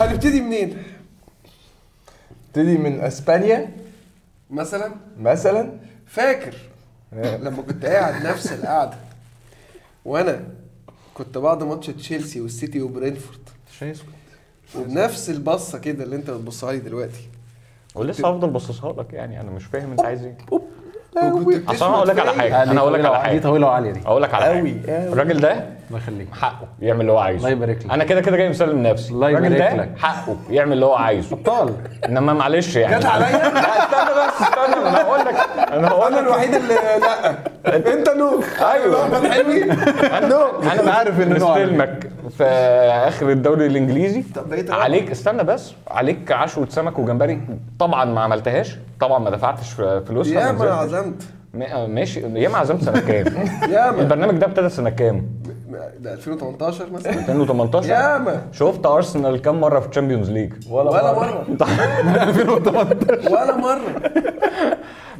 هنبتدي منين؟ ابتدي من اسبانيا. مثلا؟ مثلا. فاكر. لما كنت قاعد نفس القعدة. وأنا كنت بعد ماتش تشيلسي والسيتي وبرينفورد. مش هيسكت وبنفس البصة كده اللي انت بتبصها لي دلوقتي. ولسه هفضل باصصها لك يعني أنا مش فاهم انت عايز إيه. أصل أنا هقول لك على حاجة. أنا هقول لك على دي حاجة طويلة وعالية دي. أقول لك على حاجة. الراجل ده الله يخليك. حقه يعمل اللي هو عايزه. الله يبارك لك. أنا كده كده جاي مسلم نفسي. الله الراجل يبارك ده لك. حقه يعمل اللي هو عايزه. ابطال إنما معلش يعني. جت عليا؟ لا استنى بس استنى. أنا هقول لك أنا هقول أنا الوحيد اللي لا. أنت نو أيوه. حلمي أنا أنا عارف نوع مستلمك في آخر الدوري الإنجليزي. عليك استنى بس. عليك عشوة سمك وجمبري. طبعا ما عملتهاش. طبعا ما دفعتش فلوسها يا ما. عزمت. ماشي. ياما عزمت سنة كام؟ البرنامج ده ابتدى سنة كام؟ ده 2018 مثلا. 2018 ياما. شفت أرسنال كام مرة في ال Champions League؟ ولا مرة. ولا مرة.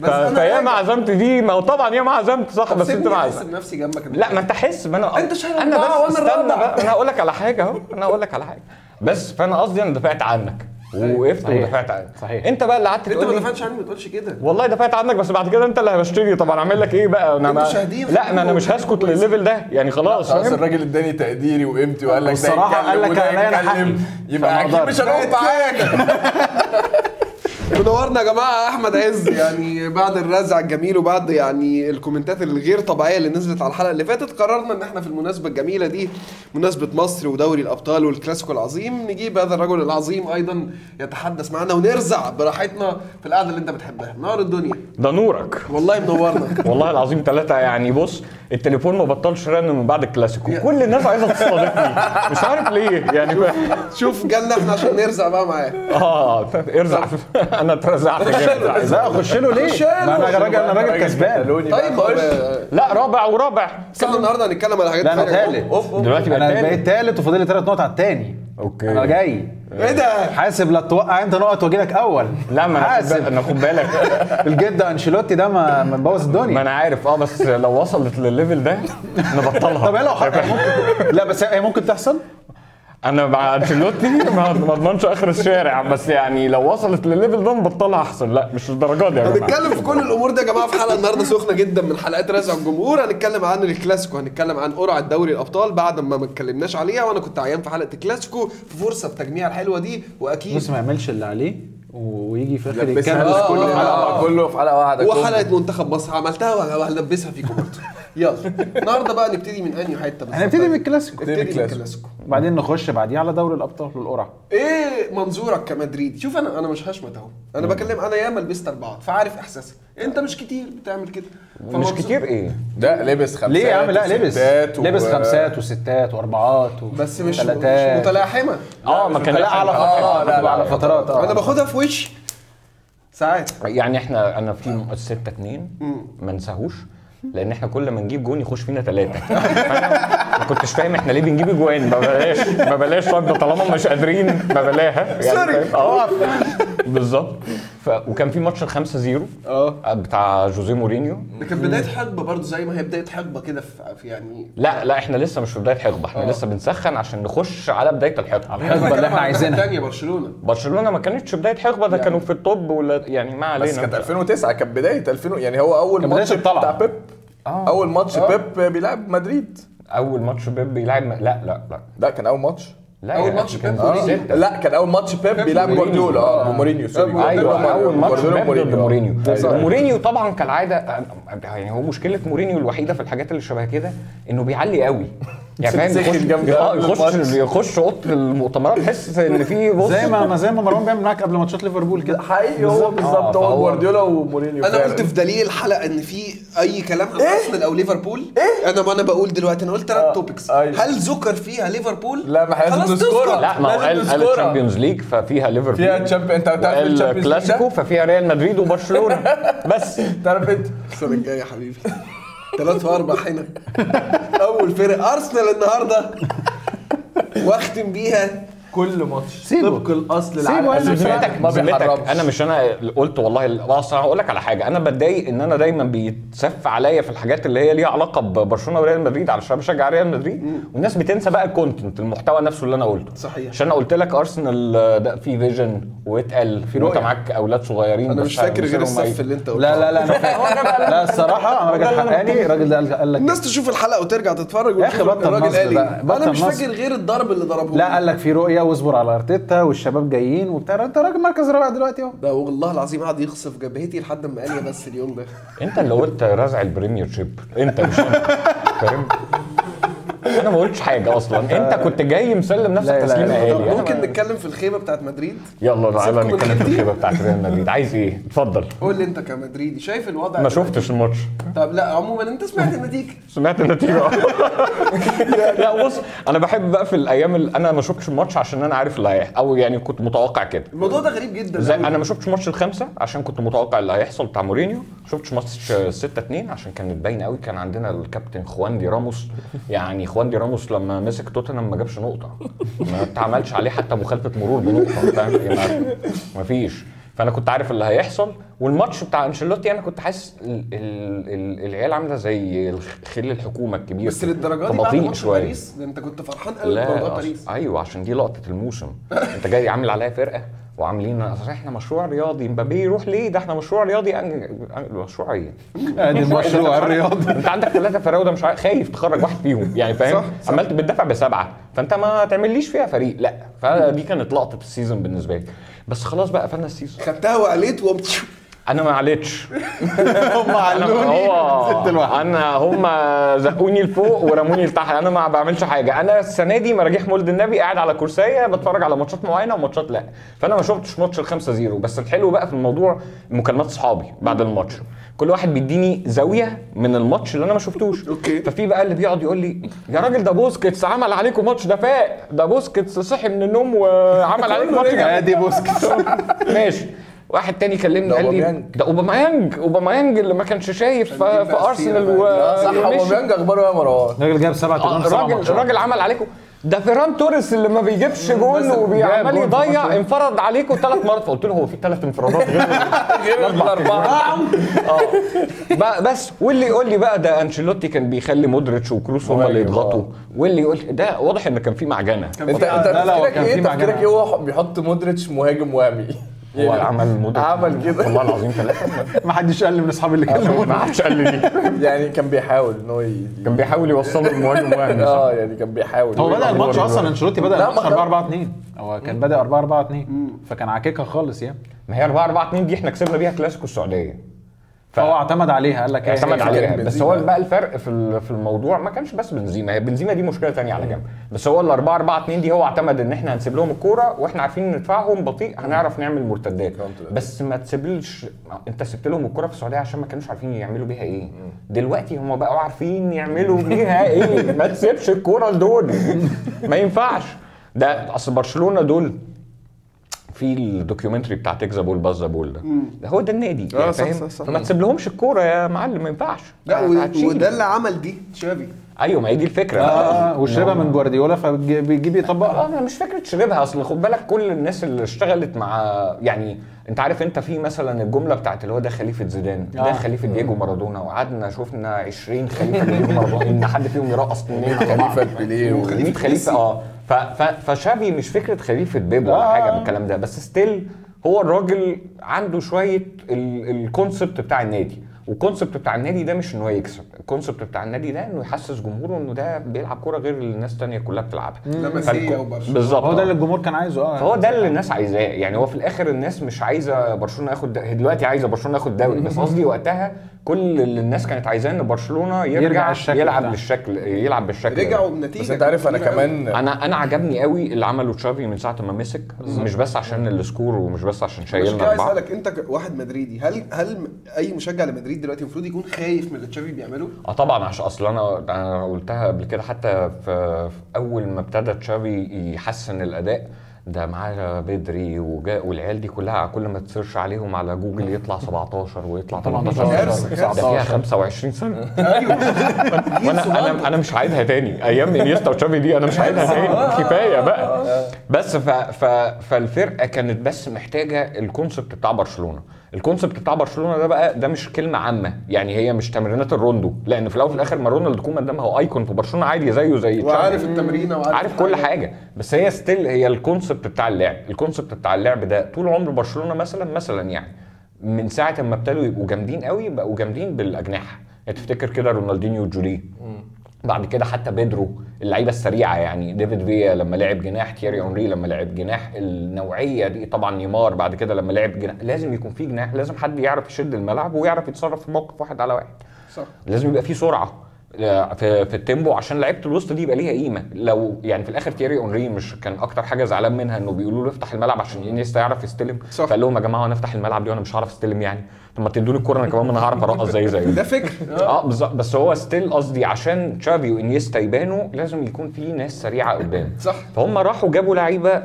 بس أنا فياما عزمت دي ما هو طبعا ياما عزمت صح بس انت ما احس عزمت بنفسي جنبك لا ما انت حس ما أنا أنت شايل أنا بس استنى. بقى أنا هقول لك على حاجة أهو أنا هقول لك على حاجة. بس فأنا قصدي أنا دفعت عنك. ووقفت صحيح. ودفعت عنك صحيح. انت بقى اللي قعدت انت تقول ما دفعتش عني ما تقولش كده والله دفعت عنك بس بعد كده انت اللي هشتري طب أنا اعمل لك إيه بقى أنا ما... لا ما أنا مش هسكت لل level ده يعني خلاص خلاص الراجل اداني تقديري وقيمتي وقال لك ده يتكلم قال لك وده يتكلم. يبقى أكيد. مش هنقف معاك منورنا يا جماعة أحمد عز يعني بعد الرزع الجميل وبعد يعني الكومنتات الغير طبيعية اللي نزلت على الحلقة اللي فاتت قررنا إن إحنا في المناسبة الجميلة دي مناسبة مصر ودوري الأبطال والكلاسيكو العظيم نجيب هذا الرجل العظيم أيضا يتحدث معنا ونرزع براحتنا في القعدة اللي أنت بتحبها. نار الدنيا. ده نورك. والله منورنا. والله العظيم ثلاثة يعني بص التليفون ما بطلش رن من بعد الكلاسيكو. كل الناس عايزة تستضيفني مش عارف ليه يعني. شوف جالنا إحنا عشان نرزع بقى معاه. آه ارزع. أنا اترزعت جامد لا اخش له ليه؟ خش. ما أنا راجل أنا راجل كسبان. طيب بقى، خش. لا رابع ورابع. إحنا النهارده هنتكلم على حاجات لا أنا أوف. دلوقتي أنا تاني. بقيت تالت وفاضل لي ثلاث نقط على التاني. أوكي. أنا جاي. إيه ده؟ حاسب لا توقع أنت نقط وأجي لك أول. لا ما أنا حاسب. أنا خد بالك. الجد أنشيلوتي ده ما ما مبوظ ما الدنيا أنا عارف. آه بس لو وصلت لل level ده نبطلها طب إيه لو حق- ممكن لا بس هي ممكن تحصل؟ أنا مع انشيلوتي ما ما اضمنش آخر الشارع بس يعني لو وصلت لل level ده نبطلها أحسن. لا مش الدرجات دي يا جماعة. هنتكلم في كل الأمور دي يا جماعة. في حلقة النهارده سخنة جدا من حلقات رزع الجمهور. هنتكلم عن الكلاسيكو هنتكلم عن قرعة دوري الأبطال بعد ما ما اتكلمناش عليها. وأنا كنت عيان في حلقة الكلاسيكو. في فرصه التجميع الحلوة دي وأكيد بص ما يعملش اللي عليه ويجي في الآخر لبسها. يتكلم بس آه، كله في آه، حلقه كله في حلقة واحدة. وحلقه منتخب مصر عملتها وهلبسها فيكم برضه يلا. النهارده بقى نبتدي من أنهي حتة بالظبط؟ هنبتدي من الكلاسيكو. نبتدي من الكلاسيكو. وبعدين نخش بعديه على دوري الأبطال والقرعة. إيه منظورك كمدريدي. شوف أنا أنا مش هشمت أهو. أنا بكلم أنا ياما لبست أربعة فعارف احساسها أنت مش كتير بتعمل كده. مش كتير إيه؟ ده لبس خمسات ليه يا عم؟ لا لبس و- لبس خمسات وستات واربعات و- بس مش, متلاحمة. آه ما كان لا على آه، فترات. لا، لا، على فترات آه. أنا باخدها في وشي. ساعات. يعني إحنا أنا في الستة اتنين. ما نساهوش لأن إحنا كل ما نجيب جون يخش فينا ثلاثة ما كنتش فاهم إحنا ليه بنجيب اجوان. ما بلاش ما بلاش طيب ده طالما مش قادرين. ما بلاها. يعني sorry. آه. بالظبط. ف... وكان في ماتش الخمسة zero. آه. بتاع جوزيه مورينيو. ده كانت بداية حقبة برضه زي ما هي بداية حقبة كده في في يعني لا لا إحنا لسه مش في بداية حقبة. إحنا لسه بنسخن عشان نخش على بداية الحقبة. الحقبه اللي إحنا عايزينها. ثانية برشلونة. برشلونة ما كانتش بداية حقبة ده كانوا في الطب ولا يعني ما بس علينا. كانت 2009 كانت بداية 2000 يعني هو أول ماتش. بتاع بيب. أول ماتش بيب بيلعب مدريد. أول ماتش بيب بيلعب لا لا لا. لا كان أول ماتش. لا أول يا ماتش بيب مورينيو. لا كان أول ماتش بيب بيلعب. جوارديولا. آه مورينيو sorry. أيوه أول ماتش بيب ضد مورينيو. أيوة. مورينيو طبعا كالعادة يعني هو مشكلة مورينيو الوحيدة في الحاجات اللي شبه كده إنه بيعلي قوي. يعني فاهم يخش آه، يخش أوضة المؤتمرات تحس إن في بص زي ما زي ما مروان بيعمل معاك قبل ماتشات ليفربول كده. حقيقي هو بالظبط. آه، هو فهو- جوارديولا ومورينيو أنا. قلت في دليل الحلقة إن في أي كلام عن أرسنال أو ليفربول إيه؟ أنا ما أنا بقول دلوقتي أنا قلت ثلاث topics أيوة. هل ذكر فيها ليفربول؟ لا، ما إحنا لازم نذكرها. لا ما هو قال قال. الشامبيونز ليج ففيها ليفربول؟ فيها champ أنت تعرف وقال ال Champions League كلاسيكو ده؟ ففيها ريال مدريد وبرشلونة؟ بس. تعرف إنت؟ السنة الجاية يا حبيبي. ثلاث وأربع هنا أول فرق أرسنال النهارده. وأختم بيها كل ماتش. سيبه. طبق الأصل سيبه العالم. بذمتك ما بذمتك أنا مش أنا اللي قلت والله ال- اصل هقول لك على حاجة. أنا بتضايق إن أنا دايما بيتسف عليا في الحاجات اللي هي ليها علاقة ببرشلونة وريال مدريد علشان بشجع ريال مدريد. والناس بتنسى بقى ال content المحتوى نفسه اللي أنا قلته. صحيح. عشان أنا قلت لك أرسنال ده في vision واتقل في رؤية. معاك أولاد صغيرين أنا مش فاكر غير مصيرهم الصف اللي أنت قلته. لا لا لا لا الصراحة أنا راجل حقاني. الراجل ده قال- لك الناس تشوف الحلقة وترجع تتفرج يا وتشوف بطل الراجل قال بطل أنا مش. فاكر غير الضرب اللي ضربه لا. قال لك في رؤية واصبر على أرتيتا والشباب جايين وبتاع. أنت راجل مركز رابع دلوقتي أهو. ده والله العظيم قعد يخصف جبهتي لحد ما قال بس اليوم ده. انت اللي قلت رزع البريمير شيب. انت مش فاهم أنا ما قلتش حاجة أصلا. أنت كنت جاي مسلم نفسك تسليم آلي أنا ممكن نتكلم في الخيبه بتاعت مدريد؟ يلا تعالى نتكلم في الخيبة. الخيبه بتاعت ريال مدريد. عايز إيه؟ اتفضل. قول لي أنت كمدريدي شايف الوضع ما؟ شفتش الماتش. طب لا عموما أنت سمعت النتيجة. سمعت النتيجة. لا بص أنا بحب بقى في الأيام اللي أنا ما شفتش الماتش عشان أنا عارف اللي هيحصل. أو يعني كنت متوقع كده. الموضوع ده غريب جدا زي. أنا ما شفتش ماتش الخمسة عشان كنت متوقع اللي هيحصل بتاع مورينيو. ما شفتش ماتش 6 2 عشان كانت باينه قوي كان عندنا الكابتن خوان دي راموس. يعني خوان دي راموس لما مسك توتنهام ما جابش نقطة. ما اتعملش عليه حتى مخالفة مرور بنقطة فاهم؟ يعني ما- فيش. فأنا كنت عارف اللي هيحصل والماتش بتاع أنشيلوتي أنا كنت حاسس ال- ال- ال- العيال عاملة زي خيل الحكومة الكبير. بس للدرجة دي بعد ماتش شوية. باريس؟ أنت كنت فرحان قوي لا بموضوع باريس. أيوه عشان دي لقطة الموسم. أنت جاي عامل عليها فرقة؟ وعاملين إحنا مشروع رياضي. مبابي يروح ليه؟ ده إحنا مشروع رياضي. مشروع إيه؟ ادي المشروع الرياضي أنت عندك ثلاثة فراوده مش خايف تخرج واحد فيهم يعني فاهم. عمال بتدافع بسبعة. فأنت ما تعمليش فيها فريق لأ. فدي كانت لقطة ال season بالنسبة لي. بس خلاص بقى قفلنا ال season. خدتها وعليت وقمت. أنا ما عليتش. هم علوني. ست الواحد أنا هم زقوني لفوق ورموني لتحت. أنا ما بعملش حاجة. أنا السنة دي مراجيح مولد النبي قاعد على كرسية بتفرج على ماتشات معينة وماتشات لا. فأنا ما شفتش ماتش ال 5 0 بس الحلو بقى في الموضوع مكالمات اصحابي بعد الماتش. كل واحد بيديني زاوية من الماتش اللي أنا ما شفتوش. okay. ففي بقى اللي بيقعد يقول لي يا راجل ده بوسكيتس عمل عليكم ماتش ده فاق ده بوسكيتس صحي من النوم وعمل عليكم ماتش. آدي بوسكيتس. ماشي. واحد تاني كلمني قال لي. ده أوباميانج أوباميانج اللي ما كانش شايف في, أرسنال و صح. أوباميانج أخباره إيه يا مروان الراجل جاب سبعة آه، جون سبعة الراجل ماتشات. الراجل عمل عليكم. ده فيران توريس اللي ما بيجيبش جون وبيعمل يضيع. انفرد عليكم ثلاث مرات. فقلت له هو في ثلاث انفرادات غير غير الأربعة. آه. بس واللي يقول لي بقى ده أنشيلوتي كان بيخلي مودريتش وكروس هم اللي مهاجم، يضغطوا. واللي يقول ده واضح إن كان في معجنة. انت أنت تفكيرك إيه. تفكيرك إيه؟ هو بيحط مودريتش مهاجم وهمي. هو عمل مودريتش عمل كده. والله العظيم ثلاثة ما حدش قال لي من أصحابي اللي ما كلموني. حدش قال لي. دي يعني كان بيحاول ان هو كان بيحاول يوصله المهاجم وهمي صح؟ آه يعني كان بيحاول. هو بدأ الماتش أصلا أنشيلوتي بدأ الماتش ما 4 4 2 هو كان بدأ 4 4 2 فكان عاككها خالص يعني. ما هي 4 4 2 دي إحنا كسبنا بيها كلاسيكو السعودية. ف- فهو اعتمد عليها قال لك إيه؟ اعتمد عليها. بس. هو بقى الفرق في ال- في الموضوع ما كانش بس بنزيما هي بنزيما دي مشكلة تانية على جنب. بس هو ال 4 4 2 دي هو اعتمد إن إحنا هنسيب لهم الكورة وإحنا عارفين إن دفاعهم بطيء هنعرف نعمل مرتدات. بس ما تسيبلش أنت سبت لهم الكورة في السعودية عشان ما كانوش عارفين يعملوا بيها إيه. دلوقتي هم بقوا عارفين يعملوا بيها إيه. ما تسيبش الكورة لدول. ما ينفعش. ده أصل برشلونة دول في ال documentary بتاع take the ball ده. ده هو ده النادي آه، يعني صح، فاهم؟ صح، صح. فما تسيب لهمش الكورة يا معلم ما ينفعش. لا هتشيل. وده اللي عمل دي تشافي. أيوه ما هي دي الفكرة. آه وشربها من جوارديولا فبيجيب يطبقها آه أنا مش فكره شربها اصل خد بالك كل الناس اللي اشتغلت مع يعني أنت عارف أنت في مثلا الجملة بتاعت اللي هو ده خليفة زيدان ده آه. خليفة دييجو مارادونا وقعدنا شفنا 20 خليفة دييجو مارادونا إن حد فيهم يرقص منين؟ خليفة بيليه و- خليفه خليفة آه. فشافي مش فكرة خليفة بيب ولا آه. حاجة من الكلام ده بس still هو الراجل عنده شوية ال concept بتاع النادي. وال concept بتاع النادي ده مش ان هو يكسب ال concept بتاع النادي ده إنه يحسس جمهوره إنه ده بيلعب كورة غير اللي الناس التانية كلها بتلعبها. لمسيه بالظبط. هو ده آه. اللي الجمهور كان عايزه آه. فهو ده اللي الناس عايزاه. يعني هو في الآخر الناس مش عايزة برشلونة ياخد دلوقتي عايزة برشلونة ياخد دوري بس قصدي وقتها كل اللي الناس كانت عايزاه إن برشلونة يرجع, يرجع الشكل يلعب. بالشكل يلعب بالشكل ده. رجعوا بنتيجة بس أنت عارف أنا. كمان أنا أنا عجبني قوي اللي عمله تشافي من ساعة ما مسك مش بس عشان السكور ومش بس عشان شايلنا عايز أسألك أنت كواحد مدريدي هل هل أي مشجع لمدريد دلوقتي المفروض يكون خايف من اللي تشافي بيعمله؟ آه طبعا عشان أصل أنا أنا قلتها قبل كده حتى في في أول ما ابتدى تشافي يحسن الأداء ده معاه بدري وجا والعيال دي كلها كل ما تسيرش عليهم على جوجل يطلع 17 ويطلع 18 كارثة، ده فيها 25 سنة. وأنا أنا أنا مش عايدها تاني. أيام انيستا وتشافي دي أنا مش عايدها تاني. كفاية بقى. بس ف ف فالفرقة كانت بس محتاجة ال concept بتاع برشلونة. ال concept بتاع برشلونة ده بقى ده مش كلمة عامة. يعني هي مش تمرينات الروندو. لأن في الأول وفي الآخر ما رونالد كومان ده ما هو icon في برشلونة عادي زيه زي. وعارف التمرينه وعارف عارف كل حاجة. بس هي still هي ال concept بتاع اللعب. ال concept بتاع اللعب ده طول عمر برشلونة مثلا مثلا يعني من ساعة ما ابتدوا يبقوا جامدين قوي بقوا جامدين بالأجنحة. تفتكر كده رونالدينيو وجولي؟ بعد كده حتى بيدرو اللعيبة السريعة يعني ديفيد فيا لما لعب جناح تيري اونري لما لعب جناح النوعية دي طبعا نيمار بعد كده لما لعب جناح لازم يكون في جناح لازم حد يعرف يشد الملعب ويعرف يتصرف في موقف واحد على واحد. صح. لازم يبقى في سرعة. في في ال tempo عشان لعيبة الوسط دي يبقى ليها قيمة. لو يعني في الآخر تيري أونري مش كان أكتر حاجة زعلان منها إنه بيقولوا له افتح الملعب عشان إنيستا يعرف يستلم. صح. فقال لهم يا جماعة أنا افتح الملعب دي وأنا مش هعرف أستلم يعني. طب ما تدوني الكوره أنا كمان ما أنا هعرف أرقص زي زي. ده فكر. آه بالظبط. بس هو still قصدي عشان تشافي وإنيستا يبانوا لازم يكون في ناس سريعة قدام. صح. فهم راحوا جابوا لعيبة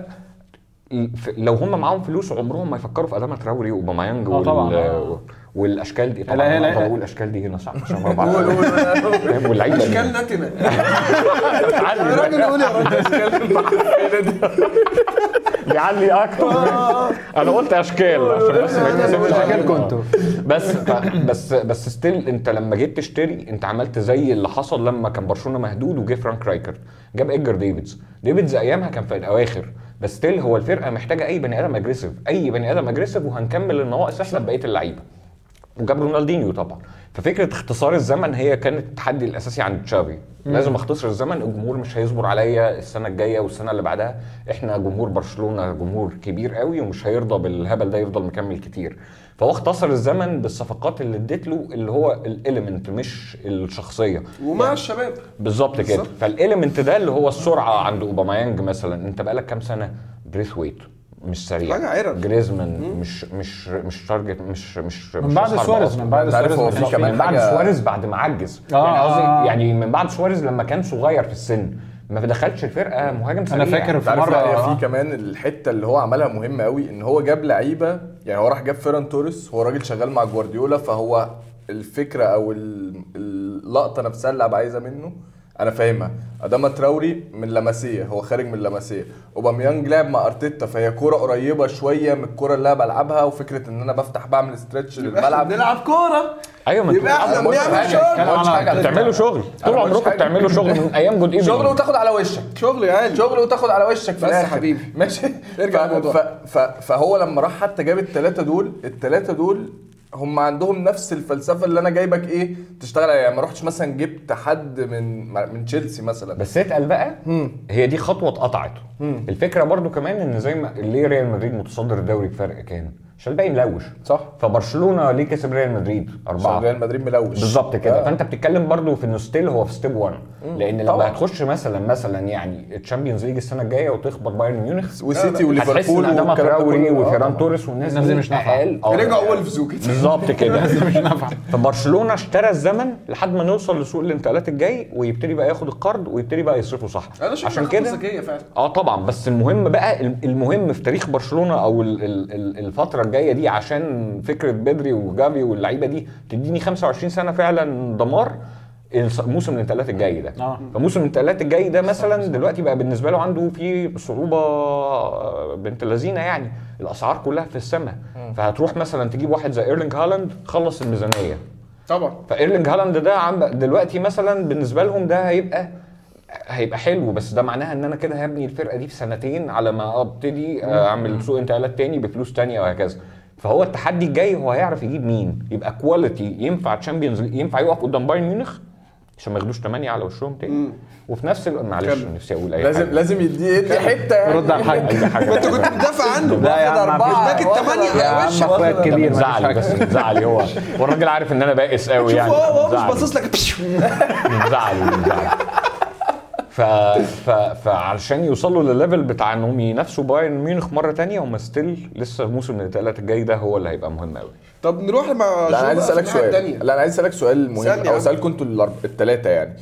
لو هم معاهم فلوس عمرهم ما يفكروا في اداما تراوري وأوباميانج آه طبعا. وال... والأشكال دي طبعا لا، لا، أنا لا. بقول الاشكال دي هنا صح عشان ما بعرف قول قول. فاهم؟ واللعيبه أشكال نتنه يا راجل قول يا راجل يعلي أكتر أنا قلت أشكال عشان بس ما يتحسبش أشكال. كنتوا بس بس بس still أنت لما جيت تشتري أنت عملت زي اللي حصل لما كان برشلونة مهدود وجه فرانك رايكارد. جاب ايدجار ديفيدز. ديفيدز أيامها كان في الأواخر. بس still هو الفرقة محتاجة أي بني آدم aggressive أي بني آدم aggressive وهنكمل النواقص إحنا بقية اللعيبة. وجاب رونالدينيو طبعا. ففكرة اختصار الزمن هي كانت التحدي الأساسي عند تشافي. لازم أختصر الزمن الجمهور مش هيصبر عليا السنة الجاية والسنة اللي بعدها. إحنا جمهور برشلونة جمهور كبير قوي ومش هيرضى بالهبل ده يفضل مكمل كتير. فهو اختصر الزمن بالصفقات اللي اديت له اللي هو ال element مش الشخصية. ومع الشباب. بالظبط كده. فال element ده اللي هو السرعة عند أوباميانج مثلا. أنت بقالك كام سنة؟ بريث ويت مش سريع عرق. جريزمان مش مش مش target مش مش من مش بعد سواريز. من بعد سواريز من بعد سواريز بعد ما عجز آه، يعني قصدي آه. يعني من بعد سواريز لما كان صغير في السن ما دخلش الفرقة مهاجم سريع أنا فاكر في مره آه. في كمان الحتة اللي هو عملها مهمة قوي إن هو جاب لعيبة يعني هو راح جاب فيران توريس هو راجل شغال مع جوارديولا فهو الفكرة أو ال- اللقطة نفسها اللي هبقى عايزها منه أنا فاهمها. اداما تراوري من لمسيه هو خارج من لمسيه أوباميانج لعب مع أرتيتا فهي كورة قريبة شوية من الكورة اللي أنا بلعبها وفكرة إن أنا بفتح بعمل stretch للملعب. نلعب كورة. أيوه ما يبقى إحنا بنعمل شغل. بتعملوا شغل. طول عمركم. بتعملوا شغل من أيام good evening. شغل وتاخد على وشك. شغل يا عيال. شغل وتاخد على وشك في بس يا الآخر. حبيبي. ماشي. ارجع. ف... فهو لما راح حتى جاب الثلاثه دول الثلاثه دول هم عندهم نفس الفلسفة اللي أنا جايبك إيه تشتغل عليها. يعني ما رحتش مثلا جبت حد من من تشيلسي مثلا. بس اتقل بقى. هي دي خطوة اتقطعت الفكرة برضو كمان إن زي ما ليه ريال مدريد متصدر الدوري بفرق كام؟ عشان الباقي ملوش صح؟ فبرشلونة ليه كسب ريال مدريد؟ عشان اربعه ريال مدريد ملوش. بالظبط كده. آه. فأنت بتتكلم برضو في إنه ستيل هو في ستيب 1 لأن لما طبعا. هتخش مثلا مثلا يعني الشامبيونز ليج السنة الجاية وتخبط بايرن ميونخ وسيتي هتحس وليفربول إن والكلام ده تراوري. آه، وفيران. توريس والناس الناس دي مش. آه. رجعوا وولفز وكده بالظبط كده. مش نافعة. فبرشلونة اشترى الزمن لحد ما نوصل لسوق الانتقالات الجاي ويبتدي بقى ياخد القرض ويبتدي بقى يصرفه صح. عشان كده ذكية فعلا. آه طبعا. بس المهم بقى المهم في تاريخ برشلونة أو ال- ال- ال- الفترة الجاية دي عشان فكرة بدري وجافي واللعيبة دي تديني 25 سنة فعلا دمار موسم الانتقالات الجاي ده. آه. فموسم الانتقالات الجاي ده مثلا دلوقتي بقى بالنسبة له عنده في صعوبة بنت لذينا يعني. الأسعار كلها في السماء. فهتروح مثلا تجيب واحد زي إيرلينج هالاند خلص الميزانية. طبعا. فإيرلينج هالاند ده عم دلوقتي مثلا بالنسبة لهم ده هيبقى هيبقى حلو بس ده معناها إن أنا كده هبني الفرقة دي في سنتين على ما أبتدي أعمل سوق انتقالات تاني بفلوس تانية وهكذا. فهو التحدي الجاي هو هيعرف يجيب مين؟ يبقى quality ينفع Champions ينفع يقف قدام بايرن ميونخ؟ عشان ما ياخدوش 8 على وشهم تاني. وفي نفس الوقت معلش. نفسي أقول أي لازم حاجة. لازم يدي يدي حتة يعني. رد على الحاج انت كنت بتدافع عنه. لا يا عم. مفيش- اداك الثمانيه في وشك. أخويا الكبير. زعلي حاجة. بس زعلي هو هو. الراجل عارف إن أنا بائس قوي يعني. هو هو مش. باصص لك. بشو. زعلي زعلي ف... ف... فعشان يوصلوا للل level بتاع إنهم ينافسوا بايرن ميونخ مرة تانية هم still لسه موسم الانتقالات الجاي ده هو اللي هيبقى مهم قوي طب نروح مع لا أنا عايز أسألك سؤال تانية. لا أنا عايز أسألك سؤال مهم أو. أسألكم أنتوا الثلاثه يعني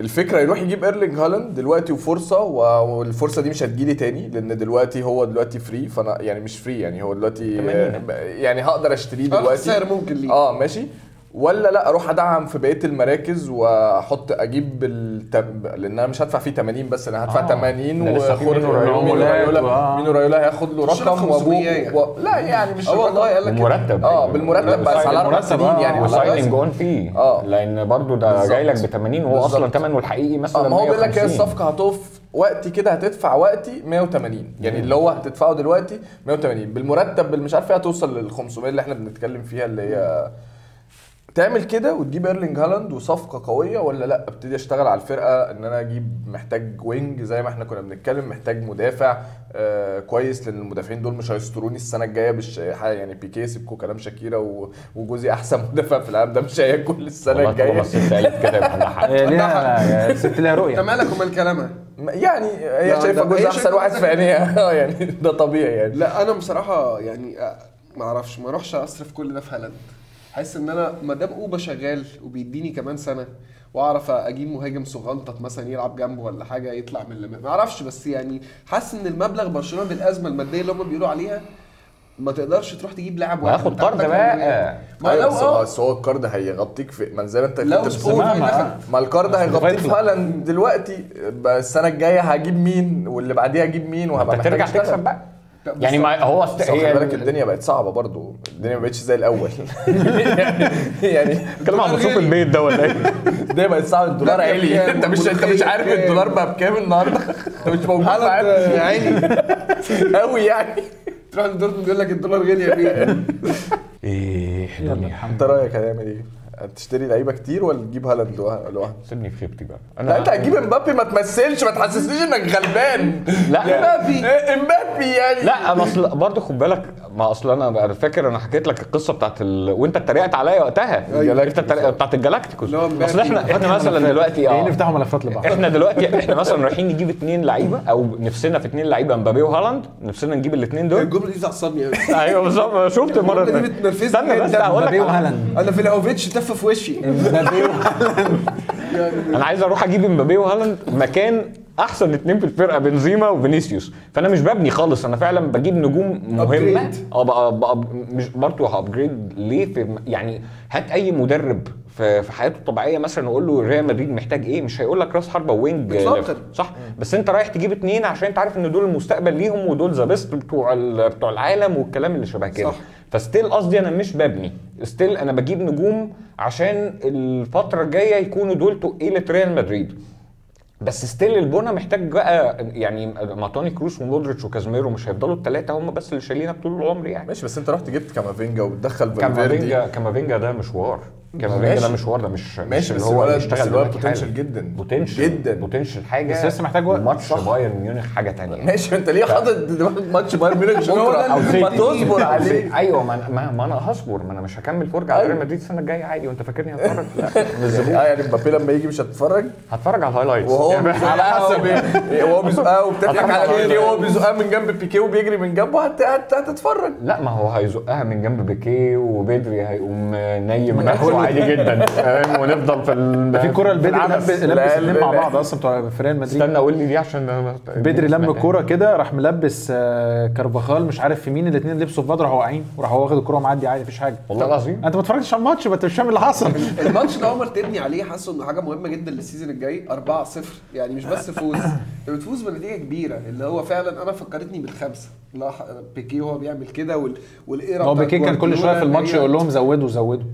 الفكرة يروح يجيب إيرلينج هالاند دلوقتي وفرصة والفرصة دي مش هتجيلي تاني لأن دلوقتي هو دلوقتي free فأنا يعني مش free يعني هو دلوقتي 80. يعني هقدر أشتريه أرخص دلوقتي سعر ممكن ليه. آه ماشي ولا لا أروح ادعم في بقيه المراكز واحط أجيب التم... لأن أنا مش هدفع فيه 80 بس أنا هدفع آه. 80 ده لسه في وخورخي مينو مينو رايولا مينو رايولا هياخد له رقم 500 وابوه و... لا يعني مش آه والله قال لك كده. ومرتب آه بالمرتب بس على آه. يعني على وسايننج اون فيه آه. لأن برضو ده. جاي لك ب 80 وهو أصلا. ثمنه الحقيقي مثلا آه ما هو بيقول لك هي 150. الصفقة هتقف وقتي كده هتدفع وقتي 180 يعني اللي هو هتدفعه دلوقتي 180 بالمرتب بالمش عارف إيه هتوصل لل 500 اللي إحنا بنتكلم فيها اللي هي تعمل كده وتجيب إيرلينج هالاند وصفقة قوية ولا لأ؟ أبتدي أشتغل على الفرقة إن أنا أجيب محتاج wing زي ما إحنا كنا بنتكلم محتاج مدافع آه كويس لأن المدافعين دول مش هيستروني السنة الجاية بلاش يعني بيكيه سيبكوا كلام شاكيرا وجوزي أحسن مدافع في العالم ده مش هياكل السنة الجاية. هي ليها ليها أنت رؤيه مالك ومال كلامها يعني هي شايفة جوزي أحسن واحد في عينيها. آه يعني ده طبيعي يعني. لا أنا بصراحة يعني آه، ما أعرفش ما أروحش أصرف كل ده في هالاند. حاسس إن أنا ما دام أوبا شغال وبيديني كمان سنة وأعرف أجيب مهاجم صغنطط مثلا يلعب جنبه ولا حاجة يطلع من اللي ما أعرفش بس يعني حاسس إن المبلغ برشلونة بالأزمة المادية اللي هم بيقولوا عليها ما تقدرش تروح تجيب لاعب واحد. أنت قرض بقى. ما لو بس آه. بس هو الكارد هيغطيك في ما زي ما أنت لو كنت بتسمع ما- بس هيغطيك هالاند دلوقتي. السنة الجاية هجيب مين واللي بعديها هجيب مين وهبقى محتاج ترجع. تكسب بقى. يعني ما هو است... بس خلي هي بالك الدنيا بقت صعبة برضو. الدنيا ما بقتش زي الأول. يعني اتكلم عن مصروف. البيت ده ولا إيه؟ الدنيا بقت صعبة. الدولار لا، عالي؟ انت مش انت مش عارف؟ الدولار بقى بكام النهارده؟ انت مش موجود معاك. يا عيني قوي يعني. تروح لدورتموند يقول لك الدولار غالي يا بيه. إيه الدنيا أنت رأيك هنعمل إيه؟ هتشتري لعيبة كتير ولا تجيب هالاند لوحده؟ سيبني في شيبتي بقى. لا أنت هتجيب إمبابي ما تمثلش ما تحسسنيش إنك غلبان. لا. إمبابي. إمبابي. يعني. لا ما أصل برضه خد بالك ما أصل أنا فاكر أنا حكيت لك القصة بتاعت ال... وأنت اتريقت عليا وقتها. أيوة. أنت بتاعت الجلاكتيكوس. أصل إحنا إحنا مثلا دلوقتي جايين آه يفتحوا ملفات لبعض إحنا دلوقتي إحنا مثلا رايحين نجيب اتنين لعيبة أو نفسنا في اتنين لعيبة مبابي وهالاند نفسنا نجيب الاتنين دول. الجملة دي بتعصبني قوي أيوه بالظبط. شفت المرة دي بتنرفزني استنى بس. هقول لك وهالاند. أنا فيلاوفيتش تف في وشي. مبابي أنا عايز أروح أجيب مبابي وهالاند مكان أحسن اتنين في الفرقة بنزيما وفينيسيوس. فأنا مش ببني خالص أنا فعلا بجيب نجوم مهمة. Upgrade. أه بقى بقى مش برضه ه upgrade ليه؟ في يعني هات أي مدرب في في حياته الطبيعية مثلا وقول له ريال مدريد محتاج إيه مش هيقول لك راس حربة wing صح؟ بس أنت رايح تجيب اتنين عشان انت عارف إن دول المستقبل ليهم ودول the best بتوع بتوع العالم والكلام اللي شبه كده. صح. ف still قصدي أنا مش ببني. still أنا بجيب نجوم عشان الفترة الجاية يكونوا دول تقيلة ريال مدريد. بس still البنا محتاج بقى يعني ما توني كروس ومودريتش وكازميرو مش هيفضلوا الثلاثه هم بس اللي شايلينك طول العمر يعني. ماشي بس انت رحت جبت كامافينجا وبتدخل فالفيردي. كامافينجا كامافينجا ده مشوار. كامافينجا ماشي. ده مشوار ده مش مش ماشي اللي بس هو الولد- يشتغل بس الولد دلوقتي potential جدا. potential جدا. potential حاجة بس لسه محتاج وقت. ماتش. بايرن ميونخ حاجة ثانية ماشي انت ليه حاطط دماغك ماتش بايرن ميونخ بكرة ما. تصبر عليه أيوه ما ما, أنا هصبر ما أنا مش هكمل فرجة على أيوة. ريال مدريد السنة الجاية عادي وأنت فاكرني هتفرج لا يعني. آه يعني مبابي لما يجي مش هتتفرج هتفرج على ال highlights وهو يعني على حسب إيه وهو بيزقها وبتضحك على بيكيه وهو بيزقها من جنب بيكيه وبيجري من جنبه هت- هت- هتتفرج لا ما هو هيزقها من جنب بيكيه وبدري هيقوم نايم عادي جدا. فاهم؟ ونفضل في ال- في كورة البدري. لبس لبس لا، الاثنين لا، مع. بعض أصلا بتوع في ريال مدريد. استنى قول لي دي عشان بدري لم الكوره كده راح ملبس آه، كارفاخال مش عارف في مين الاثنين لبسوا في بعض راحوا واقعين وراح هو واخد الكورة ومعدي عادي مفيش حاجة. والله العظيم. أنت ما اتفرجتش على الماتش؟ ما انت مش فاهم اللي حصل. الماتش ده عمر تبني عليه حاسه إنه حاجة مهمة جدا لل season الجاي 4-0 يعني مش بس فوز. أنت بتفوز بنتيجة كبيرة اللي هو فعلا أنا فكرتني بالخمسة. لا بيكيه هو بيعمل كده وال... والإيرا هو بيكيه كان كل شوية في الماتش يقول لهم زودوا زودوا.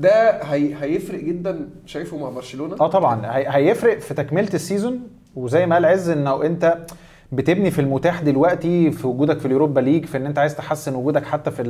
ده, هي... هيفرق جدا شايفه مع برشلونة؟ آه طبعا. هي- هيفرق في تكملة ال season. وزي ما قال عز انه أنت بتبني في المتاح دلوقتي في وجودك في اليوروبا ليج في إن أنت عايز تحسن وجودك حتى في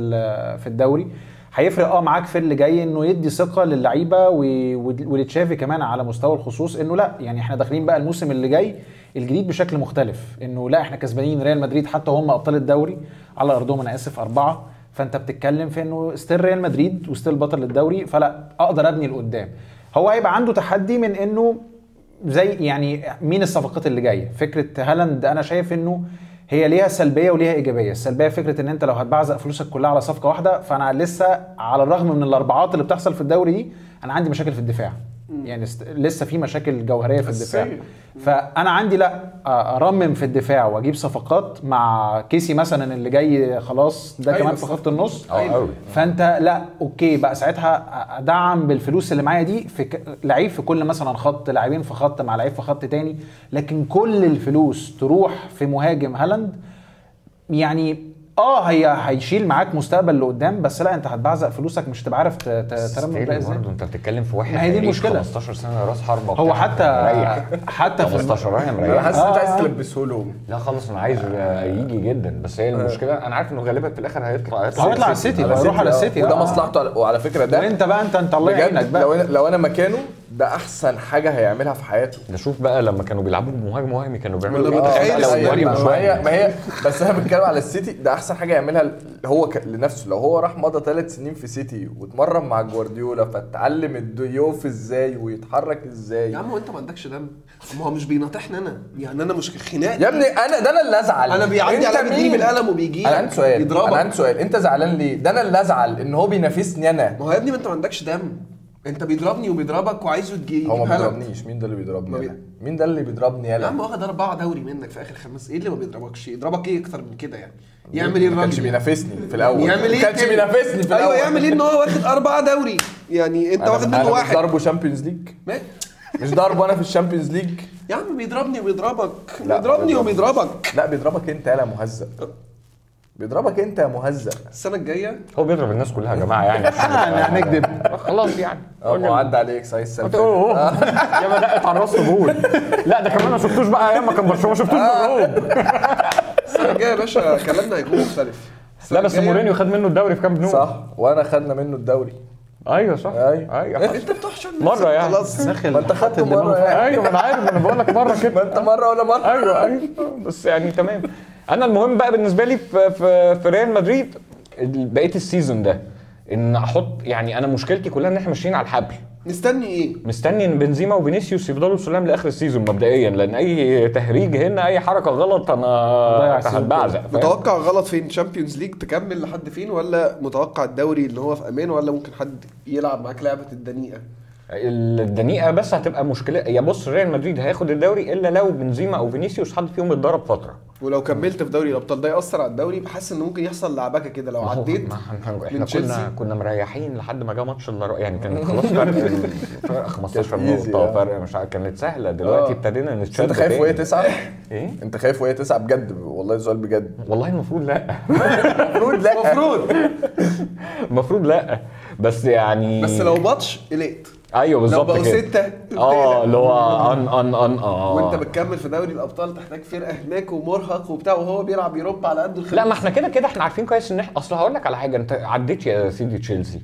في الدوري هيفرق آه معاك في اللي جاي إنه يدي ثقة للعيبة ولتشافي كمان على مستوى الخصوص إنه لأ يعني إحنا داخلين بقى الموسم اللي جاي الجديد بشكل مختلف. إنه لأ إحنا كسبانين ريال مدريد حتى هم أبطال الدوري على أرضهم. أنا آسف أربعة. فانت بتتكلم في انه still ريال مدريد و still بطل الدوري فلا أقدر ابني لقدام. هو هيبقى عنده تحدي من انه زي يعني مين الصفقات اللي جاية؟ فكرة هالاند أنا شايف إنه هي ليها سلبية وليها إيجابية. السلبية فكرة إن أنت لو هتبعزق فلوسك كلها على صفقة واحدة فأنا لسه على الرغم من الأربعات اللي بتحصل في الدوري دي أنا عندي مشاكل في الدفاع. يعني است... لسه في مشاكل جوهرية في الدفاع. فأنا عندي لأ أرمم في الدفاع وأجيب صفقات مع كيسي مثلا اللي جاي خلاص ده أيوة. كمان في. خط النص. آه قوي فأنت لأ okay بقى ساعتها أدعم بالفلوس اللي معايا دي في ك... لعيب في كل مثلا خط لاعبين في خط مع لعيب في خط تاني. لكن كل الفلوس تروح في مهاجم هالاند يعني آه هي هيشيل معاك مستقبل لقدام بس لا أنت هتبعزق فلوسك مش هتبقى عارف ترمي الباقي إزاي برضه أنت بتتكلم في واحد ما هي دي بقاله المشكلة. 15 سنة راس حربة هو. حتى مريح حتى في الم- 15 رايح أنا مريح حاسس إن أنت آه. عايز تلبسه لهم لا خالص أنا عايز آه، يجي جدا بس هي المشكلة أنا عارف إنه غالبا في الآخر هيطلع هو هيطلع على السيتي هيروح على آه. السيتي وده آه. مصلحته على- وعلى فكرة ده وأنت بقى أنت أنت الله يعينك بجد بقى لو أنا لو أنا مكانه ده أحسن حاجة هيعملها في حياته. ده شوف بقى لما كانوا بيلعبوا بمهاجم وهمي كانوا بيعملوا إيه؟ لو ما هي ما هي بس أنا بتكلم على السيتي. ده أحسن حاجة يعملها هو ك... لنفسه. لو هو راح مضى ثلاث سنين في سيتي واتمرن مع جوارديولا فتعلم الضيوف إزاي ويتحرك إزاي. يا عم وأنت ما عندكش دم. ما هو مش بيناطحني أنا. يعني أنا مش خناق. يا ابني أنا ده أنا اللي أزعل. أنا بيعدي على بيديني مين؟ بالقلم وبيجي أنا عندي سؤال. يضربك. أنا عندي سؤال. أنت زعلان ليه؟ ده أنا اللي أزعل إن هو بينافسني أنا. ما هو يا ابني ما أنت ما عندكش دم. انت بيضربني وبيضربك وعايزه تجي هو ما. بيضربنيش. مين ده اللي بيضربني بي-؟ مين ده اللي بيضربني يا عم واخد اربعه دوري منك في آخر خمس إيه اللي ما بيضربكش؟ يضربك إيه أكتر من كده يعني؟ يعمل إيه ما كانش الراجل بينافسني في الأول. يعمل إيه ما كانش؟ بينافسني في الأول. أيوه يعمل إيه إن هو واخد أربعة دوري؟ يعني أنت واخد منه مش واحد. ضربه شامبيونز ليج مش ضربه أنا في الشامبيونز ليج. يا عم بيضربني وبيضربك. بيضربني بيضربك. وبيضربك. لا بيضربك أنت يا مهزأ. بيضربك انت يا مهزأ. السنة الجاية؟ هو بيضرب الناس كلها يا جماعة يعني. يعني هنكذب خلاص يعني. ما عدى عليك صحيح السنة. يا ما دقت على الراس جول لا ده كمان ما شفتوش بقى أيام ما كان برشلونة ما شفتوش بالروب السنة الجاية يا باشا كلامنا هيكون مختلف. لا بس مورينيو خد منه الدوري في كام نو صح وأنا خدنا منه الدوري. أيوه صح. أيوة. أيوه. أنت بتحشر مرة نفسك يعني. خلاص. ما أنت دماغه مرة. يعني. أيوه ما أنا عارف أنا بقول لك مرة كده. ما أنت مرة ولا مرة. أيوه أيوه. بس يعني تمام. أنا المهم بقى بالنسبة لي في في, في ريال مدريد بقيه ال season ده ان أحط يعني أنا مشكلتي كلها ان إحنا ماشيين على الحبل. مستني إيه؟ مستني إن بنزيما وفينيسيوس يفضلوا سلام لآخر ال season مبدئيا لأن أي تهريج هنا أي حركة غلط أنا هتبعزق؟ متوقع غلط فين؟ تشامبيونز ليج تكمل لحد فين؟ ولا متوقع الدوري اللي هو في أمان؟ ولا ممكن حد يلعب معاك لعبة الدنيئة؟ الدنيئة بس هتبقى مشكلة. يا بص ريال مدريد هياخد الدوري إلا لو بنزيما أو فينيسيوس حد فيهم اتضرب فترة. ولو كملت في دوري الأبطال ده يأثر على الدوري بحس إن ممكن يحصل لعبكة كده لو عديت ما إحنا. كنا كنا مريحين لحد ما جه ماتش اللي يعني كان خلاص فرق فرق 15 كانت easy، نقطة آه. فرق مش عارف كانت سهلة. دلوقتي آه. ابتدينا نتشد أنت خايف. وهي تسعة؟ إيه؟ أنت خايف وهي تسعة بجد؟ والله سؤال بجد. والله المفروض لأ. المفروض لأ. المفروض. المفروض لأ. بس يعني بس لو ماتش قلقت. أيوه بالظبط بقوا كده. ستة آه اللي هو أن أن أن آه. وأنت بتكمل في دوري الأبطال تحتاج فرقة هناك ومرهق وبتاع وهو بيلعب يوروبا على قد الخبره لا ما إحنا كده كده إحنا عارفين كويس إن إحنا أصل هقول لك على حاجة أنت عديت يا سيدي تشيلسي.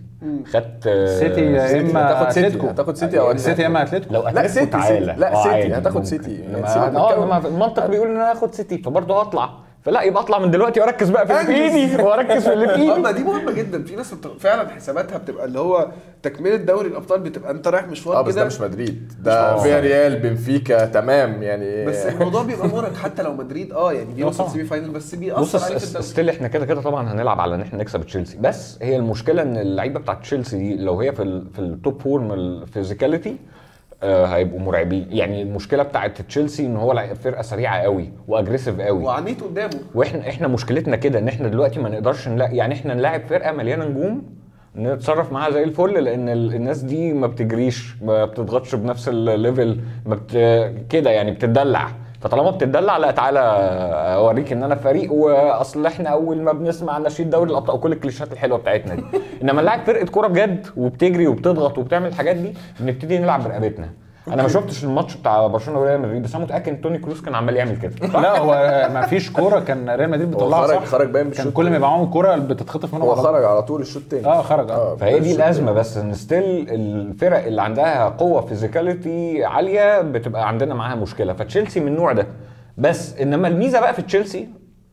خدت آه، سيتي يا إما هتاخد سيتي. هتاخد سيتي أو سيتي يا إما أتلتيكو. لو لا سيتي تعالى. لا آه، سيتي هتاخد. سيتي. انما المنطق بيقول إن أنا هاخد سيتي فبرضه هطلع. فلا يبقى اطلع من دلوقتي واركز بقى في اللي في إيدي واركز في اللي في آه إيدي. ما دي مهمة جدا. في ناس فعلا حساباتها بتبقى اللي هو تكملة دوري الأبطال بتبقى أنت رايح آه مشوار بس ده كده مش مدريد. ده مش- فيا ريال بنفيكا تمام يعني. بس الموضوع بيبقى مرهق حتى لو مدريد. آه يعني بيوصل. semi final بس بيأثر عليك still إحنا كده كده طبعا هنلعب على إن إحنا نكسب تشيلسي. بس هي المشكلة إن اللعيبة بتاعت تشيلسي دي لو هي في في ال top form ال physicality هيبقوا مرعبين. يعني المشكلة بتاعت تشيلسي إن هو فرقة سريعة قوي و aggressive قوي. وعانيت قدامه. وإحنا إحنا مشكلتنا كده إن إحنا دلوقتي ما نقدرش نلاقي يعني إحنا نلاعب فرقة مليانة نجوم نتصرف معاها زي الفل لأن ال- الناس دي ما بتجريش ما بتضغطش بنفس ال level ما بت... كده يعني بتدلع فطالما بتدلع لا تعالى اوريك ان أنا فريق واصل إحنا اول ما بنسمع نشيد دوري الأبطال وكل الكليشات الحلوة بتاعتنا دي. انما نلعب فرقة كورة بجد وبتجري وبتضغط وبتعمل الحاجات دي بنبتدي نلعب برقبتنا. أنا ما شفتش الماتش بتاع برشلونة وريال مدريد بس أنا متأكد إن توني كروس كان عمال يعمل كده. لا هو ما فيش كورة كان ريال مدريد بيطلعها خرج صح. خرج باين كان كل ما يبقى معاهم كورة بتتخطف منهم هو على طول. خرج على طول الشوط الثاني آه خرج آه. فهي دي الأزمة بس إن still الفرق اللي عندها قوة physicality عالية بتبقى عندنا معاها مشكلة. فتشيلسي من النوع ده. بس إنما الميزة بقى في تشيلسي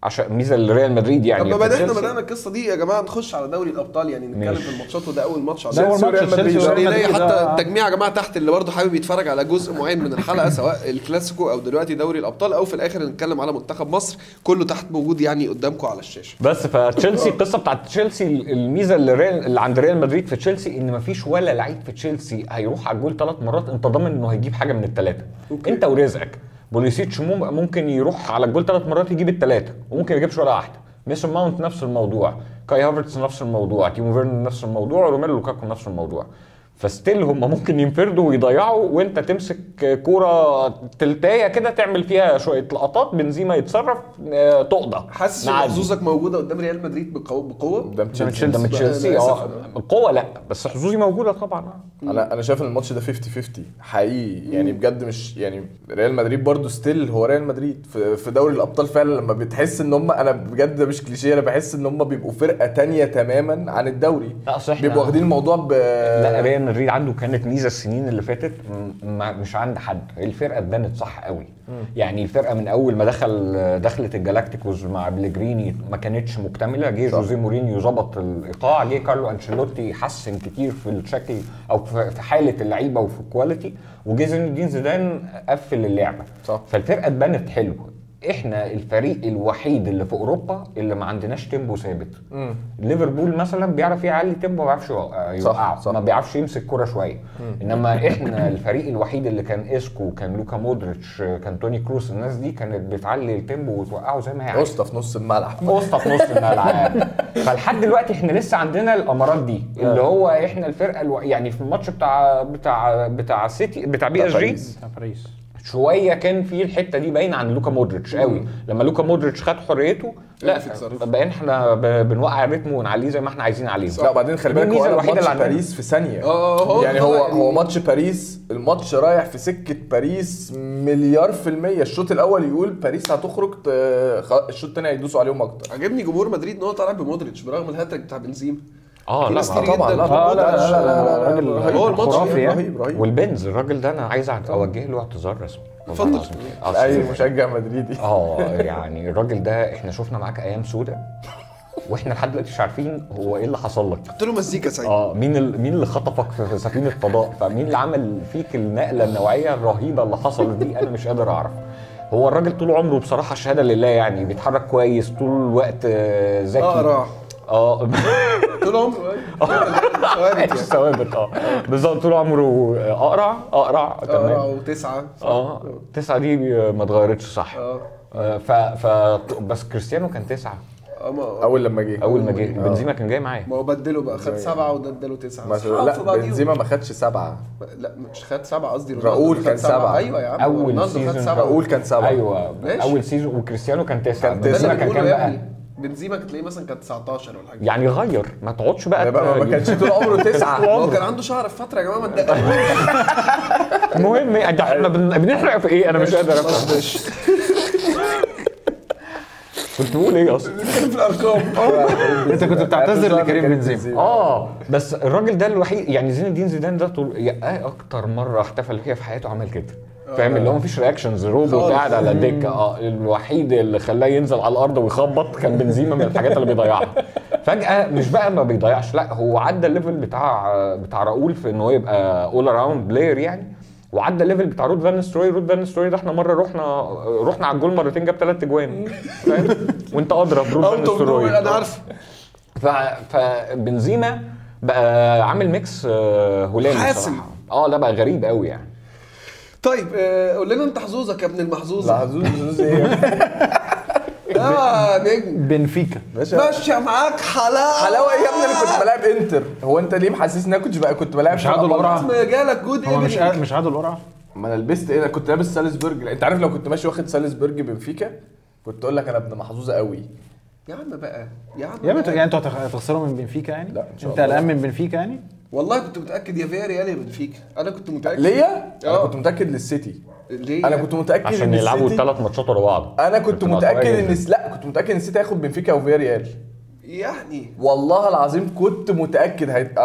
عشان ميزة لريال مدريد طب يعني في بدأنا تشيلسي. بدأنا القصة دي يا جماعة نخش على دوري الأبطال يعني نتكلم. في الماتشات وده أول ماتش على فكرة. ماتش ريال مدريد. حتى التجميع يا جماعة تحت اللي برضه حابب يتفرج على جزء معين من الحلقة سواء الكلاسيكو أو دلوقتي دوري الأبطال أو في الآخر نتكلم على منتخب مصر كله تحت موجود يعني قدامكم على الشاشة بس فتشيلسي القصة بتاعت تشيلسي الميزة اللي, ريال اللي عند ريال مدريد في تشيلسي إن مفيش ولا لعيب في تشيلسي هيروح على الجول ثلاث مرات انت ضامن إنه هيجيب حاجة من الثلاثه أنت ورزقك بوليسيتش مم- ممكن يروح على الجول ثلاث مرات يجيب الثلاثه وممكن ما يجيبش ولا واحدة. ميسون ماونت نفس الموضوع كاي هافرتس نفس الموضوع تيمو فيرنر نفس الموضوع روميلو لوكاكو نفس الموضوع. ف still هم ممكن ينفردوا ويضيعوا وانت تمسك كورة تلتاية كده تعمل فيها شوية لقطات بنزيما يتصرف آه، تقضى. حاسس إن نعدي. حظوظك موجودة قدام ريال مدريد بقوة؟ قدام تشيلسي. قدام تشيلسي آه. القوه لا بس حظوظي موجودة طبعا. أنا أنا شايف إن الماتش ده 50 50 حقيقي. يعني بجد مش يعني ريال مدريد برضو still هو ريال مدريد في, في دوري الأبطال فعلا لما بتحس إن هم أنا بجد ده مش كليشيه أنا بحس إن هم بيبقوا فرقة تانية تماما عن الدوري. لا إحنا بيبقوا واخدين الموضوع ب لا ريال مدريد عنده كانت ميزة السنين اللي فاتت مش عند حد. الفرقة اتبنت صح قوي. يعني الفرقة من أول ما دخل دخلت الجالاكتيكوز مع بليجريني ما كانتش مكتملة. جه صح. جوزيه مورينيو ظبط الإيقاع. جه كارلو أنشيلوتي حسن كتير في الشكل أو في في حالة اللعيبة وفي ال quality وجه زين الدين زيدان قفل اللعبة. صح. فالفرقة اتبنت حلو. إحنا الفريق الوحيد اللي في أوروبا اللي ما عندناش tempo ثابت. ليفربول مثلا بيعرف يعلي tempo ما بيعرفش يوقع- يوقعه صح. ما بيعرفش يمسك كرة شوية. إنما إحنا الفريق الوحيد اللي كان اسكو كان لوكا مودريتش كان توني كروس الناس دي كانت بتعلي ال tempo وتوقعه زي ما هي. وسطى في نص الملعب. وسطى في نص الملعب. فلحد دلوقتي إحنا لسه عندنا الأمارات دي. اللي هو إحنا الفرقة ألو... يعني في الماتش بتاع بتاع بتاع سيتي بتاع بي إس جي. باريس. بتاع باريس. شوية كان في الحتة دي باينه عن لوكا مودريتش قوي. لما لوكا مودريتش خد حريته لا. بقينا إحنا ب- بنوقع الريتم ونعليه زي ما إحنا عايزين عليه. لا وبعدين خلي بالك هو ماتش. باريس في ثانية. آه هو يعني ده هو يعني- هو ماتش باريس الماتش رايح في سكة باريس مليار في المية. الشوط الأول يقول باريس هتخرج الشوط الثاني هيدوسوا عليهم أكتر. عجبني جمهور مدريد إن هو طالع بمودريتش برغم الهاتريك بتاع بنزيما. آه لا كتير طبعاً، لا، لا لا لا لا هو الماتش يعني. رهيب رهيب. والبنز الراجل ده أنا عايز أوجه له اعتذار رسمي اتفضل. أي مشجع مدريدي. آه يعني الراجل ده إحنا شفنا معاك أيام سودة وإحنا لحد دلوقتي مش عارفين هو إيه اللي حصل لك. قلت له مزيكا سعيد آه مين ال... مين اللي خطفك في سفينة فضاء؟ فمين اللي عمل فيك النقلة النوعية الرهيبة اللي حصلت دي؟ أنا مش قادر أعرف. هو الراجل طول عمره بصراحة شهاده لله يعني بيتحرك كويس طول الوقت آه، ذكي. أقرع. آه. طول عمره. ثوابت ثوابت آه بالظبط طول عمره أقرع أقرع أقرع تمام وتسعة. صح. آه تسعة دي ما اتغيرتش صح. آه. آه، ف ف بس كريستيانو كان تسعة. آه ما أول لما جه. أول ما جه. بنزيما كان جاي معاه ما هو بدله بقى خد سبعة وده اداله تسعه في لا. بنزيما ما خدش سبعة. لا مش خد سبعة قصدي راؤول كان سبعة. أيوه يا عم. خد season سبعة. راؤول كان سبعة. أيوه. ماشي. أول season وكريستيانو كان تسعة. بنزيما كان كام بقى؟ بنزيما كانت تلاقيه مثلا كانت 19 ولا حاجة. يعني غير ما تقعدش بقى ما, كانش طول عمره تسعه هو كان عنده شعر في فترة يا جماعة ما تدققوش المهم إحنا بن- بنحرق في إيه؟ أنا مش قادر أفهم. كنت بقول إيه أصلا؟ في الأرقام. أنت كنت بتعتذر لكريم بنزيما. آه بس الراجل ده الوحيد يعني زين الدين زيدان ده طول يا أكتر مرة احتفل فيها في حياته عمل كده. فاهم؟ اللي هو مفيش reactions روبوت خالص. قاعد على الدكه آه الوحيد اللي خلاه ينزل على الأرض ويخبط كان بنزيما من الحاجات اللي بيضيعها. فجأة مش بقى ما بيضيعش لا هو عدى ال level بتاع بتاع راؤول في إن هو يبقى all-around player يعني. وعدى ال level بتاع رود فان ستروي رود فان ستروي ده إحنا مرة رحنا رحنا على الجول مرتين جاب ثلاث اجوان فاهم؟ وانت أضرب رود فان ستروي أنا عارف. ف... فبنزيما بقى عامل mix آه، هلامي حاسم. آه لا بقى غريب قوي يعني. طيب آه، قول لنا انت حظوظك يا ابن المحظوظ لا حظوظ إيه؟ آه نجم. بنفيكا. ماشية معاك حلاوة. حلاوة إيه يا ابني؟ أنا كنت بلعب إنتر. هو أنت ليه محسسني إن أنا كنت بقى كنت بلعب مش عادل؟ ما جالك جود هو مش مش عادل قرعه ما أنا لبست إيه؟ أنا كنت لابس سالزبورج أنت عارف لو كنت ماشي واخد سالزبورج بنفيكا كنت أقول لك أنا ابن محظوظة قوي. يا عم بقى. يا عم يا بقى. يعني أنتوا هتخ- هتخسروا من بنفيكا يعني؟ لا، إن شاء أنت. قلقان من بنفيكا يعني؟ والله كنت متأكد يا فيا ريال يا بنفيكا. أنا كنت متأكد. ليا؟ أنا آه. كنت متأكد للسيتي. ليه أنا كنت متأكد عشان إن يلعبوا الثلاث ماتشات ورا بعض أنا كنت متأكد إن. لا كنت متأكد إن السيتي هياخد بنفيكا وفيا ريال يعني والله العظيم كنت متأكد هيت... آه،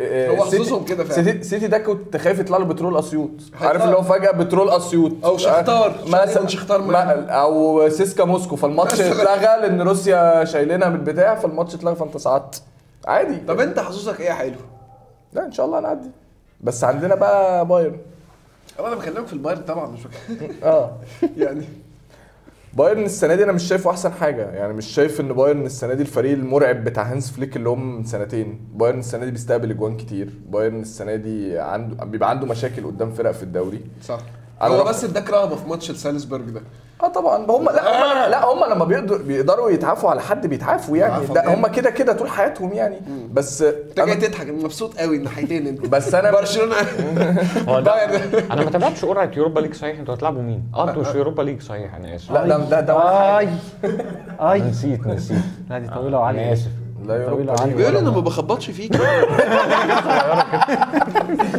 آه، هو سيتي- حظوظهم كده فعلا. سيتي, سيتي ده كنت خايف يطلع له بترول أسيوط. عارف اللي هو فجأة بترول أسيوط أو شختار. آه، مثلا شختار ما أو سيسكا موسكو فالماتش. اتلغى لأن روسيا شايلينها من البتاع فالماتش اتلغى فأنت صعدت عادي طب أنت حظوظك إيه يا حلو؟ لا إن شاء الله هنعدي بس عندنا بقى بايرن أو أنا بكلمك في البايرن طبعا مش. آه. يعني. بايرن السنة دي أنا مش شايفه أحسن حاجة. يعني مش شايف إن بايرن السنة دي الفريق المرعب بتاع هانس فليك اللي هم من سنتين. بايرن السنة دي بيستقبل أجوان كتير. بايرن السنة دي عنده بيبقى عنده مشاكل قدام فرق في الدوري. صح. هو بس اداك رهبة في ماتش السالزبرج ده. آه طبعا. هم لا هم لا هم لما بيقدروا بيقدروا يتعافوا على حد بيتعافوا يعني. ده. هم كده كده طول حياتهم يعني. بس أنت جاي تضحك. مبسوط قوي الناحيتين أنت. بس أنا برشلونة. هو ده أنا ما تابعتش قرعة يوروبا ليج صحيح. أنتوا هتلعبوا مين؟ آه أنتوا مش يوروبا ليج صحيح. أنا آسف. لا ده ده ده آي. آي. نسيت نسيت. لا دي طويلة أنا وعاليه آسف. لا يوروبا. بيقول أنا ما بخبطش فيك.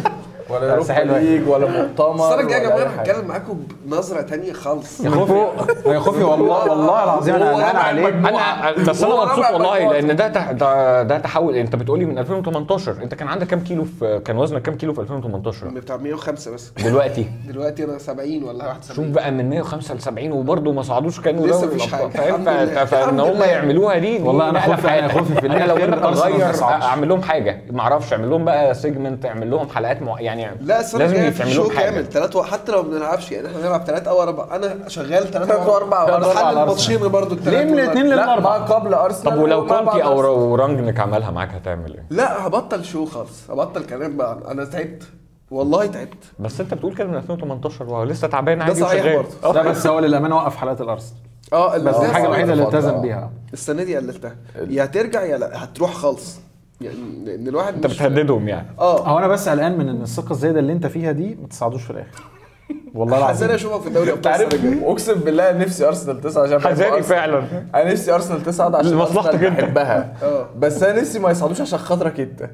ولا بس يوروبا حلوة. ليج ولا مؤتمر السنة الجايه يا جماعة أنا. هتكلم معاكم بنظرة تانية خالص يا خوفي يا خوفي والله والله العظيم أنا ربع عليك. أنا بس أنا مبسوط والله. لأن ده تح- ده, ده تحول أنت بتقولي من 2018 أنت كان عندك كام كيلو في كان وزنك كام كيلو في 2018 بتاع 105 بس دلوقتي دلوقتي أنا 70 ولا 71 شوف بقى من 105 ل 70 وبرضه ما صعدوش كانوا لسه مفيش. حاجة. فاهم فإن هم. يعملوها دي والله نقلة خوفي- حياتك. خوفي في أنا لو اغير. أعمل لهم حاجة ما أعرفش أعمل لهم بقى segment أعمل لهم حلقات مع... يعني. لا السنة لازم الجاية في يتعمل show لهم حاجة. كامل ثلاث حتى لو ما بنلعبش يعني إحنا هنلعب ثلاث أو أربع أنا شغال ثلاث تلاتة وأربعة وأربعة بحلل على الماتشين برضه ليه من الاثنين للأربعة؟ قبل أرسنال طب ولو كونتي أو رانجنك عملها معاك هتعمل إيه؟ لا هبطل شو خالص. هبطل كلام بقى. أنا تعبت. والله تعبت. بس أنت بتقول كده من 2018 وهو لسه تعبان ده عادي صحيح وشغال. برضه. لا بس هو للأمانة وقف حلقات الأرسنال. آه بس دي الحاجة الوحيدة اللي. التزم بيها. السنة دي قللتها. يا ترجع يا لا هتروح خالص. يعني ان الواحد أنت بتهددهم يعني. آه. هو أنا بس قلقان من إن الثقة الزايدة اللي أنت فيها دي ما تصعدوش في الآخر. والله العظيم. اشوفك في الدوري انت عارف أقسم بالله نفسي أرسنال تصعد عشان حزاني. فعلا. أنا نفسي أرسنال تصعد عشان لمصلحتك أرسنال أنت. بحبها. آه. بس أنا نفسي ما يصعدوش عشان خاطرك أنت.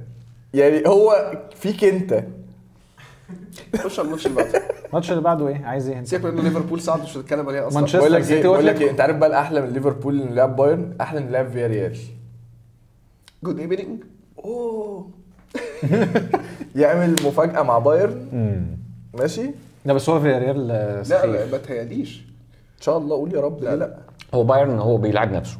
يعني هو فيك أنت. خش على الماتش اللي بعده. الماتش اللي بعده إيه؟ عايز إيه؟ انت سيبك من ليفربول صعد مش هنتكلم عليها أصلا. مانشستر بقول لك سيتي إيه بقول لك. إيه؟ أنت عارف بقى الأحلى من ليفربول اللي لعب بايرن؟ أحلى من لعب فياريال. good evening اوه يعمل مفاجأة مع بايرن. ماشي. لا بس هو في ريال لا سخيف. لا ما تهيأليش. إن شاء الله قول يا رب. لا لا. هو بايرن هو بيلعب نفسه.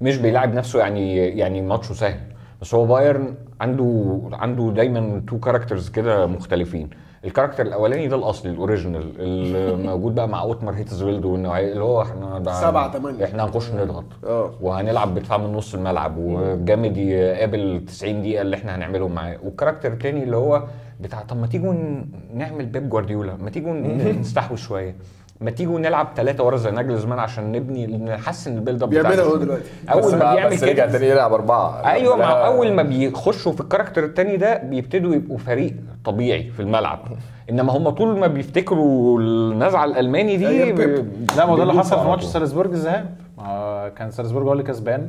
مش بيلعب نفسه يعني يعني ماتشه سهل. بس هو بايرن عنده عنده دايما two characters كده مختلفين. ال character الأولاني ده الأصلي ال original اللي موجود بقى مع أوتمار هيتزفيلد والنوعيه اللي هو إحنا سبعة تمانية. إحنا هنخش نضغط آه. وهنلعب بدفاع من نص الملعب وجامد يقابل 90 دقيقة اللي إحنا هنعملهم معاه وال character التاني اللي هو بتاع طب ما تيجوا نعمل بيب جوارديولا ما تيجوا نستحوذ شوية ما تيجوا نلعب ثلاثة ورا زي ناجلزمان عشان نبني نحسن ال build up بيعملها بتاعنا. هو دلوقتي. أول ما بيعمل بس رجع كده. تاني يلعب أربعة. أيوه. مع أول ما بيخشوا في ال character التاني ده بيبتدوا يبقوا فريق طبيعي في الملعب. إنما هم طول ما بيفتكروا النزعه الألماني دي. ب- لا ما هو ده اللي حصل في ماتش. سالزبورج الذهاب. ما كان سالزبورج هو اللي كسبان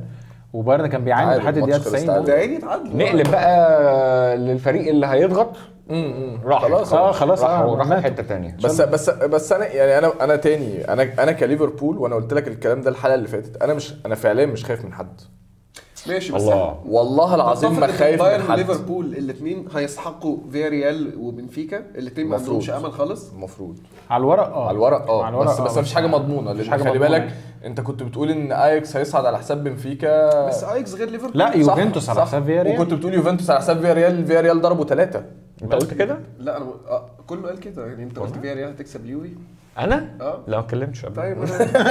وبايرن كان بيعاني لحد الدقيقة الماتش خلص. 90 ده عيني اتعادلوا نقلب بقى للفريق اللي هيضغط. راح خلاص، آه خلاص راح آه راح. حتة تانية. بس بس بس أنا يعني أنا أنا تاني أنا أنا كليفربول وأنا قلت لك الكلام ده الحلقة اللي فاتت أنا مش أنا فعليا مش خايف من حد. ماشي بس الله. والله العظيم ما خايف من حد. وليفربول الاثنين هيستحقوا فياريال وبنفيكا؟ الاثنين ما. عندهمش أمل خالص؟ المفروض. على الورق آه. على الورق آه. بس بس آه، مفيش حاجة مضمونة مفيش حاجة خلي مضمونة. بالك أنت كنت بتقول إن أياكس هيصعد على حساب بنفيكا. بس أياكس غير ليفربول. لا يوفنتوس على صح. حساب فياريال. وكنت بتقول يوفنتوس على حساب فياريال فياريال ضربوا ثلاثة انت قلت كده؟ لا أنا آه كله قال كده. يعني انت قلت فياريال هتكسب اليوري. أنا؟ آه. لا ما اتكلمتش قبل طيب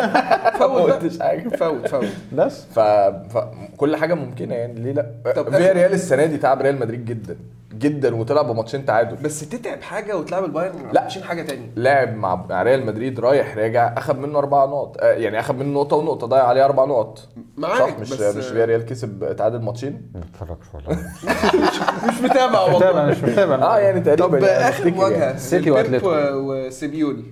فوت. قلتش حاجة. فوت فوت. بس. ف... فكل حاجة ممكنة يعني. ليه لا؟ طب فيا ريال السنة دي تعب ريال مدريد جدا. جدا وطلع بماتشين تعادل بس تتعب حاجة وتلعب البايرن لا. عشان حاجة تانية لعب مع ريال مدريد رايح راجع أخد منه أربع نقط آه، يعني أخد منه نقطة ونقطة ضيع عليه أربع نقط معاك صح مش بس مش فيا ريال كسب تعادل ماتشين ما اتفرجش والله مش متابع متابع والله مش متابع آه يعني تقريبا طب يعني آخر مواجهه يعني. سيتي بيب وأتلتيكو. و- وسيميوني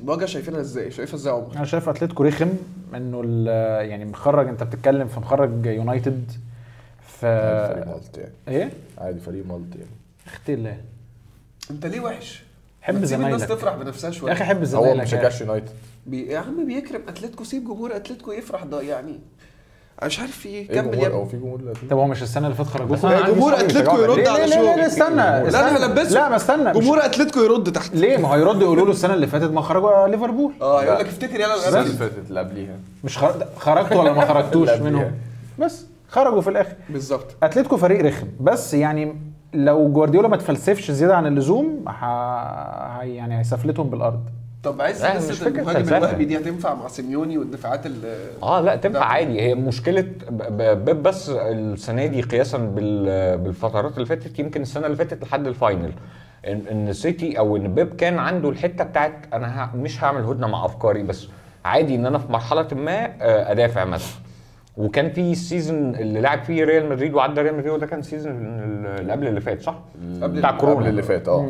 المواجهه شايفينها إزاي؟ شايفها إزاي يا عمر؟ أنا شايف أتلتيكو رخم إنه ال- يعني مخرج أنت بتتكلم في مخرج يونايتد ف فريق مالت يعني إيه؟ عادي فريق مالت يعني أختي الله انت ليه وحش؟ حب ما تسيب الناس زمايلك. تفرح بنفسها شوية. يا أخي حب هو زمايلك ما بيشجعش يونايتد. بي... يا عم بيكرم. أتلتيكو سيب جمهور أتلتيكو يفرح ده يعني. أنا مش عارف في إيه كمل يا أو في جمهور؟ طب هو مش السنة اللي فاتت عندي جمهور أتلتيكو يرد ليه على ليه ليه, ليه شو استنى. لا أنا. هلبسه لا ما استنى. جمهور أتلتيكو يرد تحت. ليه؟ ما هو يردوا يقولوا له السنة اللي فاتت ما خرجوا ليفربول. آه يقول لك افتكر يلا السنة اللي. فاتت اللي قبليها. مش خرج... خرجتوا ولا ما خرجتوش لا، منهم؟ بس. خرجوا في الآخر. بالظبط. أتلتيكو فريق رخم. بس يعني لو جوارديولا ما تفلسفش زيادة عن اللزوم ه... ه... يعني هيسفلتهم بالأرض. طب عايز قصه فكرة المهاجم. الوهمي دي هتنفع مع سيميوني والدفاعات ال آه لا تنفع. عادي. هي مشكلة بيب بس السنة دي قياسا بال- بالفترات اللي فاتت يمكن السنة اللي فاتت لحد ال final. ان إن سيتي أو إن بيب كان عنده الحتة بتاعت أنا مش هعمل هدنة مع أفكاري بس عادي إن أنا في مرحلة ما آه، أدافع مثلا. وكان في ال season اللي لعب فيه ريال مدريد وعدى ريال مدريد وده كان ال season اللي قبل اللي فات صح؟ قبل بتاع كورونا. قبل اللي فات آه.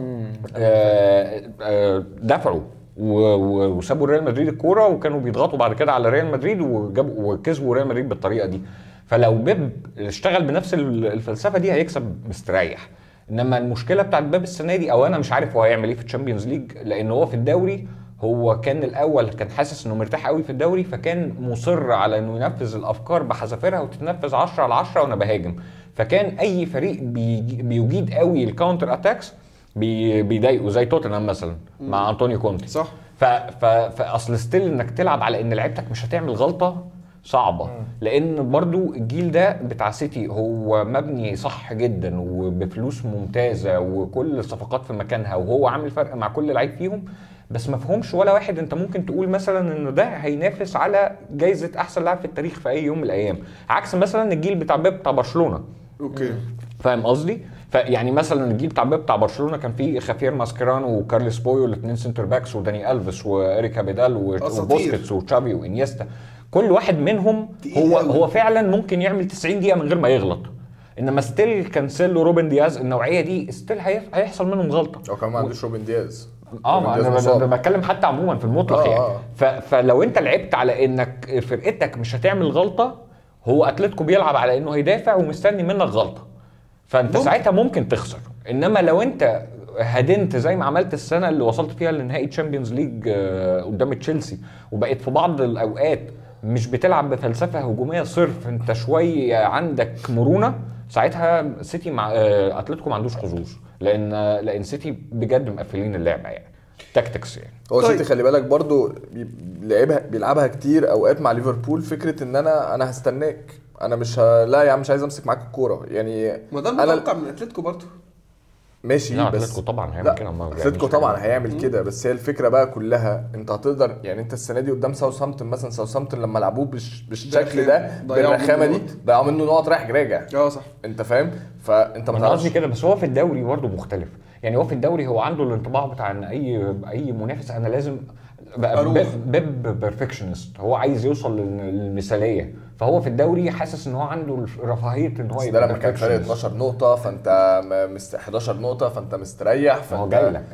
آه، آه، دفعوا وسابوا ريال مدريد الكورة وكانوا بيضغطوا بعد كده على ريال مدريد وجابوا وكسبوا ريال مدريد بالطريقة دي. فلو بيب اشتغل بنفس ال- الفلسفة دي هيكسب مستريح. إنما المشكلة بتاعت بيب السنة دي أو أنا مش عارف هو هيعمل إيه في الشامبيونز ليج لأن هو في الدوري هو كان الأول كان حاسس إنه مرتاح قوي في الدوري فكان مصر على إنه ينفذ الأفكار بحذافيرها وتتنفذ 10 على 10 وأنا بهاجم. فكان أي فريق بيجي- بيجيد قوي ال counter attacks بي- بيضايقوا زي توتنهام مثلا مع أنطونيو كونتي. صح. ف... ف... فأصل still إنك تلعب على إن لعيبتك مش هتعمل غلطة صعبة. لأن برضو الجيل ده بتاع سيتي هو مبني صح جدا وبفلوس ممتازة وكل الصفقات في مكانها وهو عامل فرق مع كل لعيب فيهم. بس ما فيهمش ولا واحد. انت ممكن تقول مثلا إن ده هينافس على جايزة أحسن لاعب في التاريخ في أي يوم من الأيام عكس مثلا الجيل بتاع بيب بتاع برشلونة. أوكي. فاهم قصدي؟ فيعني مثلا الجيل بتاع بيب بتاع برشلونة كان فيه خافيير ماسكيرانو وكارلس بويو الاثنين centre backs وداني ألفيس وإيريك أبيدال. وبوسكيتس وتشافي وإنيستا. كل واحد منهم هو. هو فعلا ممكن يعمل 90 دقيقة من غير ما يغلط. إنما still كانسيلو روبن دياز النوعية دي still هيحصل منهم غلطة. هو كمان ما عندوش روبن دياز. آه روبن ما أنا بتكلم حتى عموما في المطلق آه، يعني آه. ف... فلو أنت لعبت على إنك فرقتك مش هتعمل غلطة هو أتلتيكو بيلعب على إنه هيدافع ومستني منك غلطة فأنت ممكن. ساعتها ممكن تخسر إنما لو أنت هدنت زي ما عملت السنة اللي وصلت فيها لنهائي Champions League آه، قدام تشيلسي وبقيت في بعض الأوقات مش بتلعب بفلسفة هجومية صرف انت شوية عندك مرونة ساعتها سيتي مع آه، أتلتيكو ما عندوش حظوظ لأن لأن سيتي بجد مقفلين اللعبة يعني tactics يعني هو طيب. سيتي خلي بالك برضو بي- بيلعبها بيلعبها كتير أوقات مع ليفربول فكرة إن أنا أنا هستناك أنا مش ه... لا يا عم مش عايز أمسك معاك الكورة يعني ما ده أنا المتوقع من أتلتيكو برضه ماشي لا بس اتلتيكو طبعا هيعمل لا كده اتلتيكو طبعا. هيعمل كده بس هي الفكرة بقى كلها انت هتقدر يعني انت السنة دي قدام ساوثهامبتون مثلا ساوثهامبتون لما لعبوه بالش... بالشكل ده بالرخامه دي. ضيعوا منه نقط رايح راجع آه صح. انت فاهم؟ فانت ما تعرفش. كده بس هو في الدوري برضه مختلف. يعني هو في الدوري هو عنده الانطباع بتاع ان اي اي منافس أنا لازم. بيب- perfectionist هو عايز يوصل لل- للمثالية. فهو في الدوري حاسس إن هو عنده رفاهية إن هو بس ده يبقى لما كان فرق perfectionist. 12 نقطة فأنت م- مست... 11 نقطة فأنت مستريح ما هو فأنت جاي لك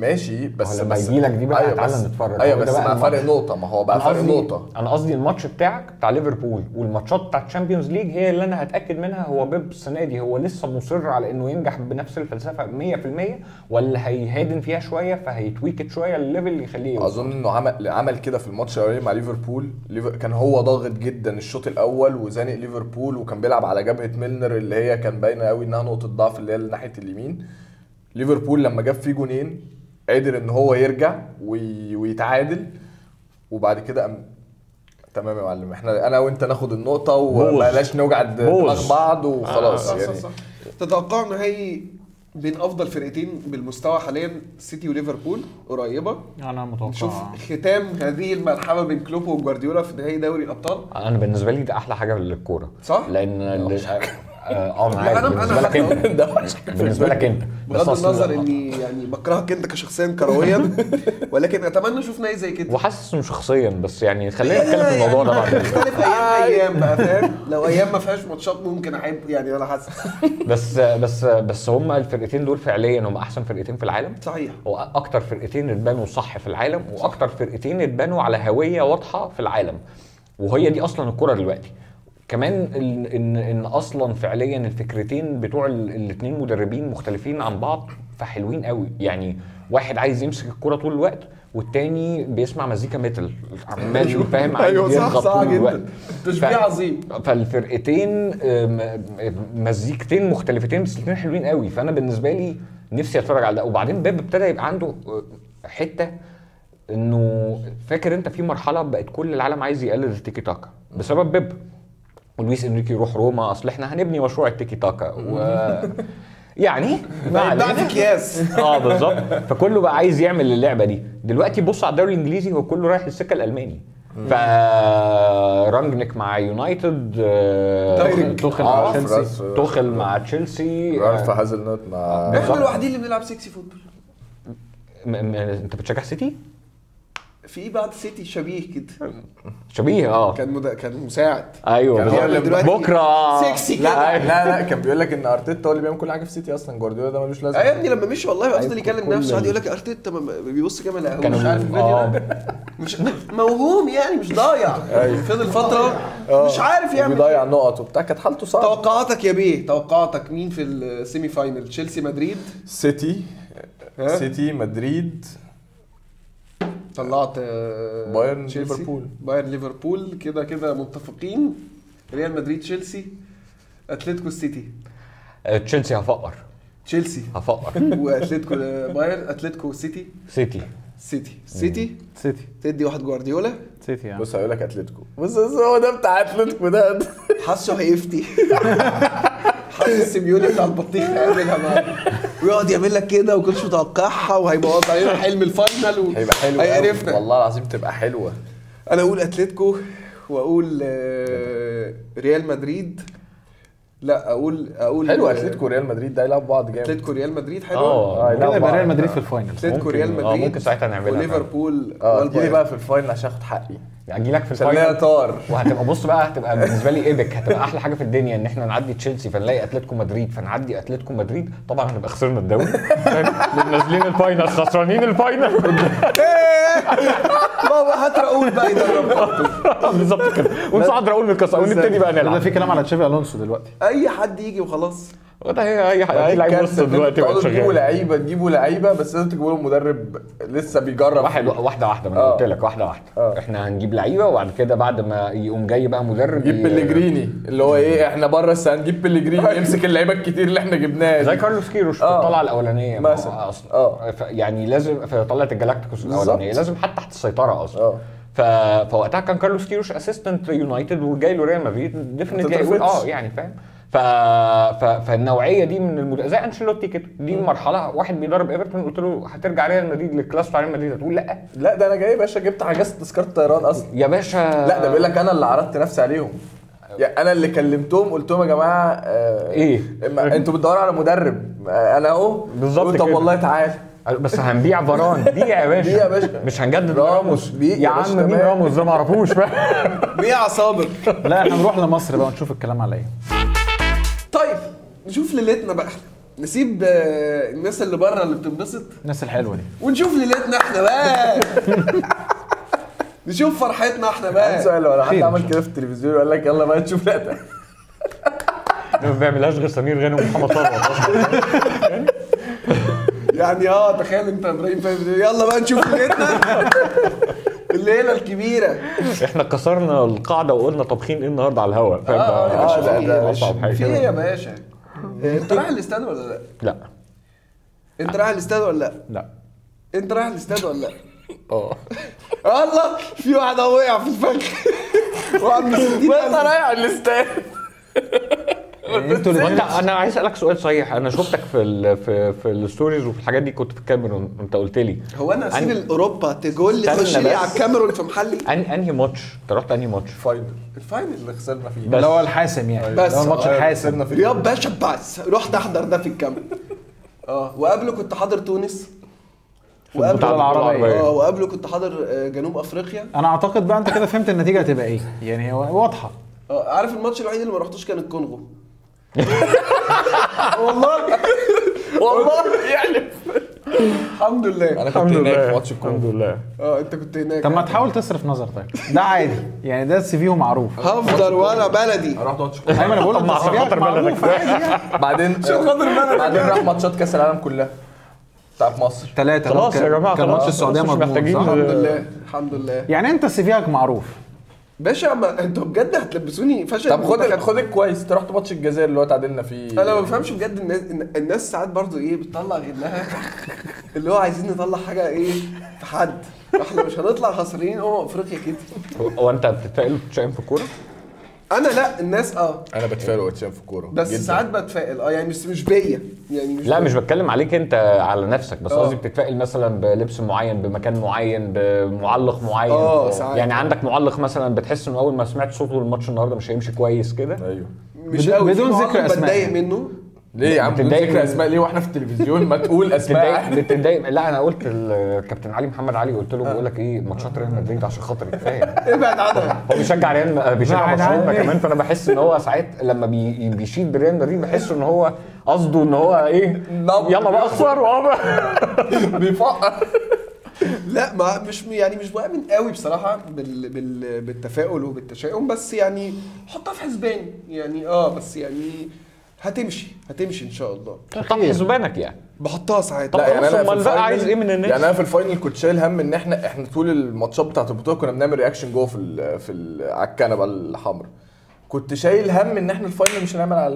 ماشي بس لما يجي لك دي بقى أيوة تعالى نتفرج. أيوه بس بقى فرق. نقطة ما هو بقى فرق نقطة أنا قصدي الماتش بتاعك بتاع ليفربول والماتشات بتاع ال Champions League هي اللي أنا هتأكد منها هو بيب السنة دي هو لسه مصر على إنه ينجح بنفس الفلسفة 100% ولا هيهادن فيها شوية فهي tweak شوية للل level اللي يخليه. أظن إنه عمل عمل كده في الماتش الأولاني مع ليفربول ليفر... كان هو ضاغط جدا الشوط الأول وزانق ليفربول وكان بيلعب على جبهة ميلنر اللي هي كان باينة قوي إنها نقطة ضعف اللي هي ناحية اليمين ليفربول لما جاب فيه جون قدر إن هو يرجع وي... ويتعادل وبعد كده قام تمام يا معلم. إحنا أنا وأنت ناخد النقطة وبلاش نوجع دماغ. بعض وخلاص صح صح يعني. صح تتوقعوا نهائي بين أفضل فرقتين بالمستوى حاليا سيتي وليفربول قريبة؟ أنا متوقع. نشوف ختام هذه الملحمه بين كلوب وجوارديولا في نهائي دوري الأبطال. أنا بالنسبة لي ده أحلى حاجة للكورة. صح؟ لأن آه أنا عارف أنا- بالنسبة لك أنت. بالنسبة لك أنت. بغض النظر إني يعني بكرهك أنت كشخصيا كرويا. ولكن أتمنى أشوف نهائي زي كده. وحاسس انه شخصيا بس يعني خلينا نتكلم في الموضوع ده بعدين تختلف أيام أيام بقى فاهم؟ لو أيام ما فيهاش ماتشات ممكن أحب يعني أنا حاسس. بس بس بس هم الفرقتين دول فعليا هم أحسن فرقتين في العالم. صحيح. هو أكتر فرقتين اتبنوا صح في العالم وأكتر فرقتين اتبنوا على هوية واضحة في العالم. وهي دي أصلا الكرة دلوقتي. كمان ان ان إن أصلا فعليا الفكرتين بتوع الاثنين مدربين مختلفين عن بعض فحلوين قوي. يعني واحد عايز يمسك الكره طول الوقت والتاني بيسمع مزيكا ميتال. عمال فاهم؟ عايز أيوه صح صح طول الوقت. جدا تشبيه عظيم. فالفرقتين مزيكتين مختلفتين بس الاثنين حلوين قوي. فأنا بالنسبة لي نفسي أتفرج على ده. وبعدين بيب ابتدى يبقى عنده آه، حتة إنه فاكر أنت في مرحلة بقت كل العالم عايز يقلد التيكي تاكا بسبب بيب. ولويس إنريكي يروح روما أصل إحنا هنبني مشروع التيكي تاكا. و يعني ما علينا. في اكياس آه بالظبط. فكله بقى عايز يعمل اللعبة دي. دلوقتي بص على الدوري الإنجليزي هو كله رايح للسكة الألماني. فرانجنيك مع يونايتد آه،. توخل آه، مع تشيلسي. توخل مع تشيلسي. رالف آه، هازل نوت مع إحنا الوحيدين اللي بنلعب سكسي فوتبول م- م- انت بتشجع سيتي؟ في بعد سيتي شبيه كده. شبيه آه. كان مد... كان مساعد. أيوه كان دلوقتي بكرة سكسي كده. لا لا لا كان بيقول لك إن أرتيتا هو اللي بيعمل كل حاجة في سيتي أصلا. جوارديولا ده ملوش لازمة. آه يا ابني لما مشي والله فضل أيوة، يكلم كل نفسه ال- يقول لك أرتيتا ما- ما- بيبص كده لقهوه كانوا مش عارف الفيديو آه. مش موهوم يعني مش ضايع. فضل فترة مش عارف يعمل بيضيع نقط وبتاع. كانت حالته صعبة. توقعاتك يا بيه توقعاتك مين في ال semi-final؟ تشيلسي مدريد؟ سيتي؟ سيتي مدريد. طلعت آه، بايرن. ليفربول. بايرن ليفربول. كده كده متفقين. ريال مدريد تشيلسي. أتلتيكو سيتي. آه، تشيلسي هفقر. تشيلسي. هفقر. وأتلتيكو بايرن. أتلتيكو سيتي. سيتي. سيتي. سيتي. سيتي. تدي واحد جوارديولا. سيتي يعني. بص هيقول لك أتلتيكو. بص بص هو ده بتاع أتلتيكو ده. حاسه هيفتي. حاسس سيميوني بتاع البطيخ هيعملها معاه ويقعد يعمل لك كده وكنتش متوقعها وهيبوظ علينا حلم الفاينل و... هيبقى حلو. هيقرفنا والله العظيم تبقى حلوة. أنا أقول أتلتيكو وأقول آه، ريال مدريد. لا أقول أقول حلو آه، أتلتيكو وريال مدريد ده يلعبوا بعض جامد. أتلتيكو ريال مدريد حلو. آه يبقى ريال. مدريد في ال final. أتلتيكو ممكن- ريال آه، مدريد ممكن ساعتها نعملها. وليفربول آه. بقى في ال final عشان أخد حقي. أجي لك في ال final. تار وهتبقى بص بقى هتبقى بالنسبة لي epic. هتبقى أحلى حاجة في الدنيا إن إحنا نعدي تشيلسي فنلاقي أتلتيكو مدريد. فنعدي أتلتيكو مدريد. طبعا هنبقى خسرنا الدوري؟ نازلين ال final خسرانين ال final. بابا هات راؤول بقى يدرب. بالظبط كده. ونصعد راؤول من الكاس. ونبتدي بقى نلعب. في كلام على تشافي ألونسو دلوقتي. أي حد يجي وخلاص. هي اي اي لعيب وسط دلوقتي بقى تقعدوا تجيبوا لعيبة تجيبوا لعيبة بس لازم تجيبوا لهم مدرب لسه بيجرب واحد واحدة واحدة ما أنا آه. قلت لك واحدة واحدة آه. إحنا هنجيب لعيبة وبعد كده بعد ما يقوم جاي بقى مدرب نجيب ي- بليجريني اللي هو إيه إحنا بره بس هنجيب بليجريني يمسك اللعيبة الكتير اللي إحنا جبناها زي. كارلوس كيروش في آه. الطلعه الأولانية مثلا. أصلا آه. ف- يعني لازم في طلعه ال Galácticos. الأولانية لازم حتى تحت السيطرة أصلا آه ف... فوقتها كان كارلوس كيروش assistant يونايتد وجاي له ريال مدريد definitely. آه يعني فاهم ف... ف... فالنوعية دي من المد... زي أنشيلوتي كده دي مرحلة واحد بيدرب إيفرتون قلت له هترجع ريال مدريد للكلاس بتاع ريال مدريد؟ هتقول لأ. لا ده أنا جاي يا باشا جبت حجزت تذكره طيران أصلا. يا باشا. لا ده بيقول لك أنا اللي عرضت نفسي عليهم. يعني أنا اللي كلمتهم قلت لهم يا جماعة آه؟ ما- أنتوا بتدوروا على مدرب آه أنا أهو. بالظبط طب. والله تعال. بس هنبيع فاران بيع يا باشا. بيع يا باشا. مش هنجدد راموس، بيع يا عم مين. راموس؟ ده ما اعرفوش بقى. بيع صابر لا إحنا نروح لمصر بقى ونشوف الكلام على إيه. طيب نشوف ليلتنا بقى نسيب آه، الناس اللي بره اللي بتنبسط. الناس الحلوة دي. ونشوف ليلتنا إحنا بقى. نشوف فرحتنا إحنا بقى. سؤال لو حد. عمل كده في التلفزيون وقال لك يلا بقى نشوف لا ما بيعملهاش غير سمير غانم ومحمد ثروت أصلا يعني آه تخيل انت إبراهيم فاهم. يلا بقى نشوف ليلتنا. الليلة الكبيرة. إحنا كسرنا القاعدة وقلنا طابخين إيه النهارده على الهواء فاهم؟ آه، باشا، ده- في ده؟ اصعب حاجة في إيه يا باشا. انت رايح الاستاد ولا لا؟ لا. انت رايح الاستاد ولا لا؟ لا. انت رايح الاستاد ولا لا؟ آه. الله. في واحد اهو وقع في الفخ. واحد من 60 انت رايح الاستاد. أنتوا وانت أنا عايز اسألك سؤال صحيح. أنا شفتك في ال في في ال stories وفي الحاجات دي كنت في الكاميرون انت قلت لي. هو أنا أسيب أن- أوروبا تقول لي خش لي. على الكاميرون في محلي أن أنهي ماتش؟ انت رحت أنهي ماتش؟ فاينل الفاينل اللي خسرنا فيه. اللي هو الحاسم يعني. بس. اللي هو الماتش آه، الحاسم. فيه. يا باشا بس. رحت أحضر ده في الكاميرون. آه. وقبله كنت حاضر تونس. البطولة العربية. آه. وقبله كنت حاضر آه، جنوب أفريقيا. أنا أعتقد بقى أنت كده فهمت النتيجة هتبقى إيه. يعني هو واضحة. آه. عارف الماتش الوحيد اللي ما رحتوش كان الكونغو. والله. والله يعني. الحمد لله. أنا كنت هناك في ماتش الكونغو الحمد لله. آه أنت كنت هناك. طب ما تحاول تصرف نظر طيب ده عادي. يعني ده ال CV معروف. هفضل وأنا بلدي. رحت ماتش الكونغو أيوه أنا بقول لك عشان خاطر بلدك. يعني. بعدين بعدين راح ماتشات كأس العالم كلها. بتاعت مصر. ثلاثة خلاص يا جماعة، كان ماتش السعودية مضمون؟ الحمد لله. الحمد لله. يعني أنت سيفيك معروف. باشا ما أنتوا بجد هتلبسوني فشل. طب خد. خد انت رحت ماتش الجزائر اللي هو تعادلنا فيه. أنا ما بفهمش بجد الناس الناس ساعات برضو إيه بتطلع غلها اللي هو عايزين نطلع حاجة إيه في حد. إحنا مش هنطلع خسرانين. امم افريقيا كده. هو- انت بتتفائل في الكورة؟ أنا لا الناس آه أنا بتفائل واتشام في الكورة بس جداً. ساعات بتفائل آه يعني مش مش بيا يعني مش لا بيا. مش بتكلم عليك انت على نفسك بس آه. قصدي بتتفائل مثلا بلبس معين بمكان معين بمعلق معين آه، ساعات. يعني عندك معلق مثلا بتحس إنه أول ما سمعت صوته الماتش النهارده مش هيمشي كويس كده أيوه مش بدون- قوي بدون ذكر أسماء بتضايق. منه ليه يا عم؟ بتتضايق ذكر من- أسماء ليه وإحنا في التلفزيون؟ ما تقول أسماء. بتتضايق بتتضايق لا أنا قلت الكابتن علي محمد علي قلت له بقول لك إيه ماتشات ريال مدريد عشان خاطر كفايه ابعد عنها هو بيشجع ريال بيشجع برشلونة. كمان فأنا بحس إن هو ساعات لما بي بيشيد بريال مدريد بحس إن هو قصده إن هو إيه. يلا بقى اخسر. بيفقر. لا ما مش يعني مش بؤمن قوي بصراحة بال بال بالتفاؤل وبالتشاؤم بس يعني حطها في حسبان. يعني آه بس يعني هتمشي هتمشي إن شاء الله. طب حسبانك يعني. بحطها ساعات طب لا يعني أنا في أمال بقى ال final- عايز إيه من الناس؟ يعني أنا في ال final كنت شايل هم إن إحنا إحنا طول الماتشات بتاعت البطولة كنا بنعمل reaction جوه في ال في ال على الكنبة الحمراء. كنت شايل هم إن إحنا ال final مش هنعمل على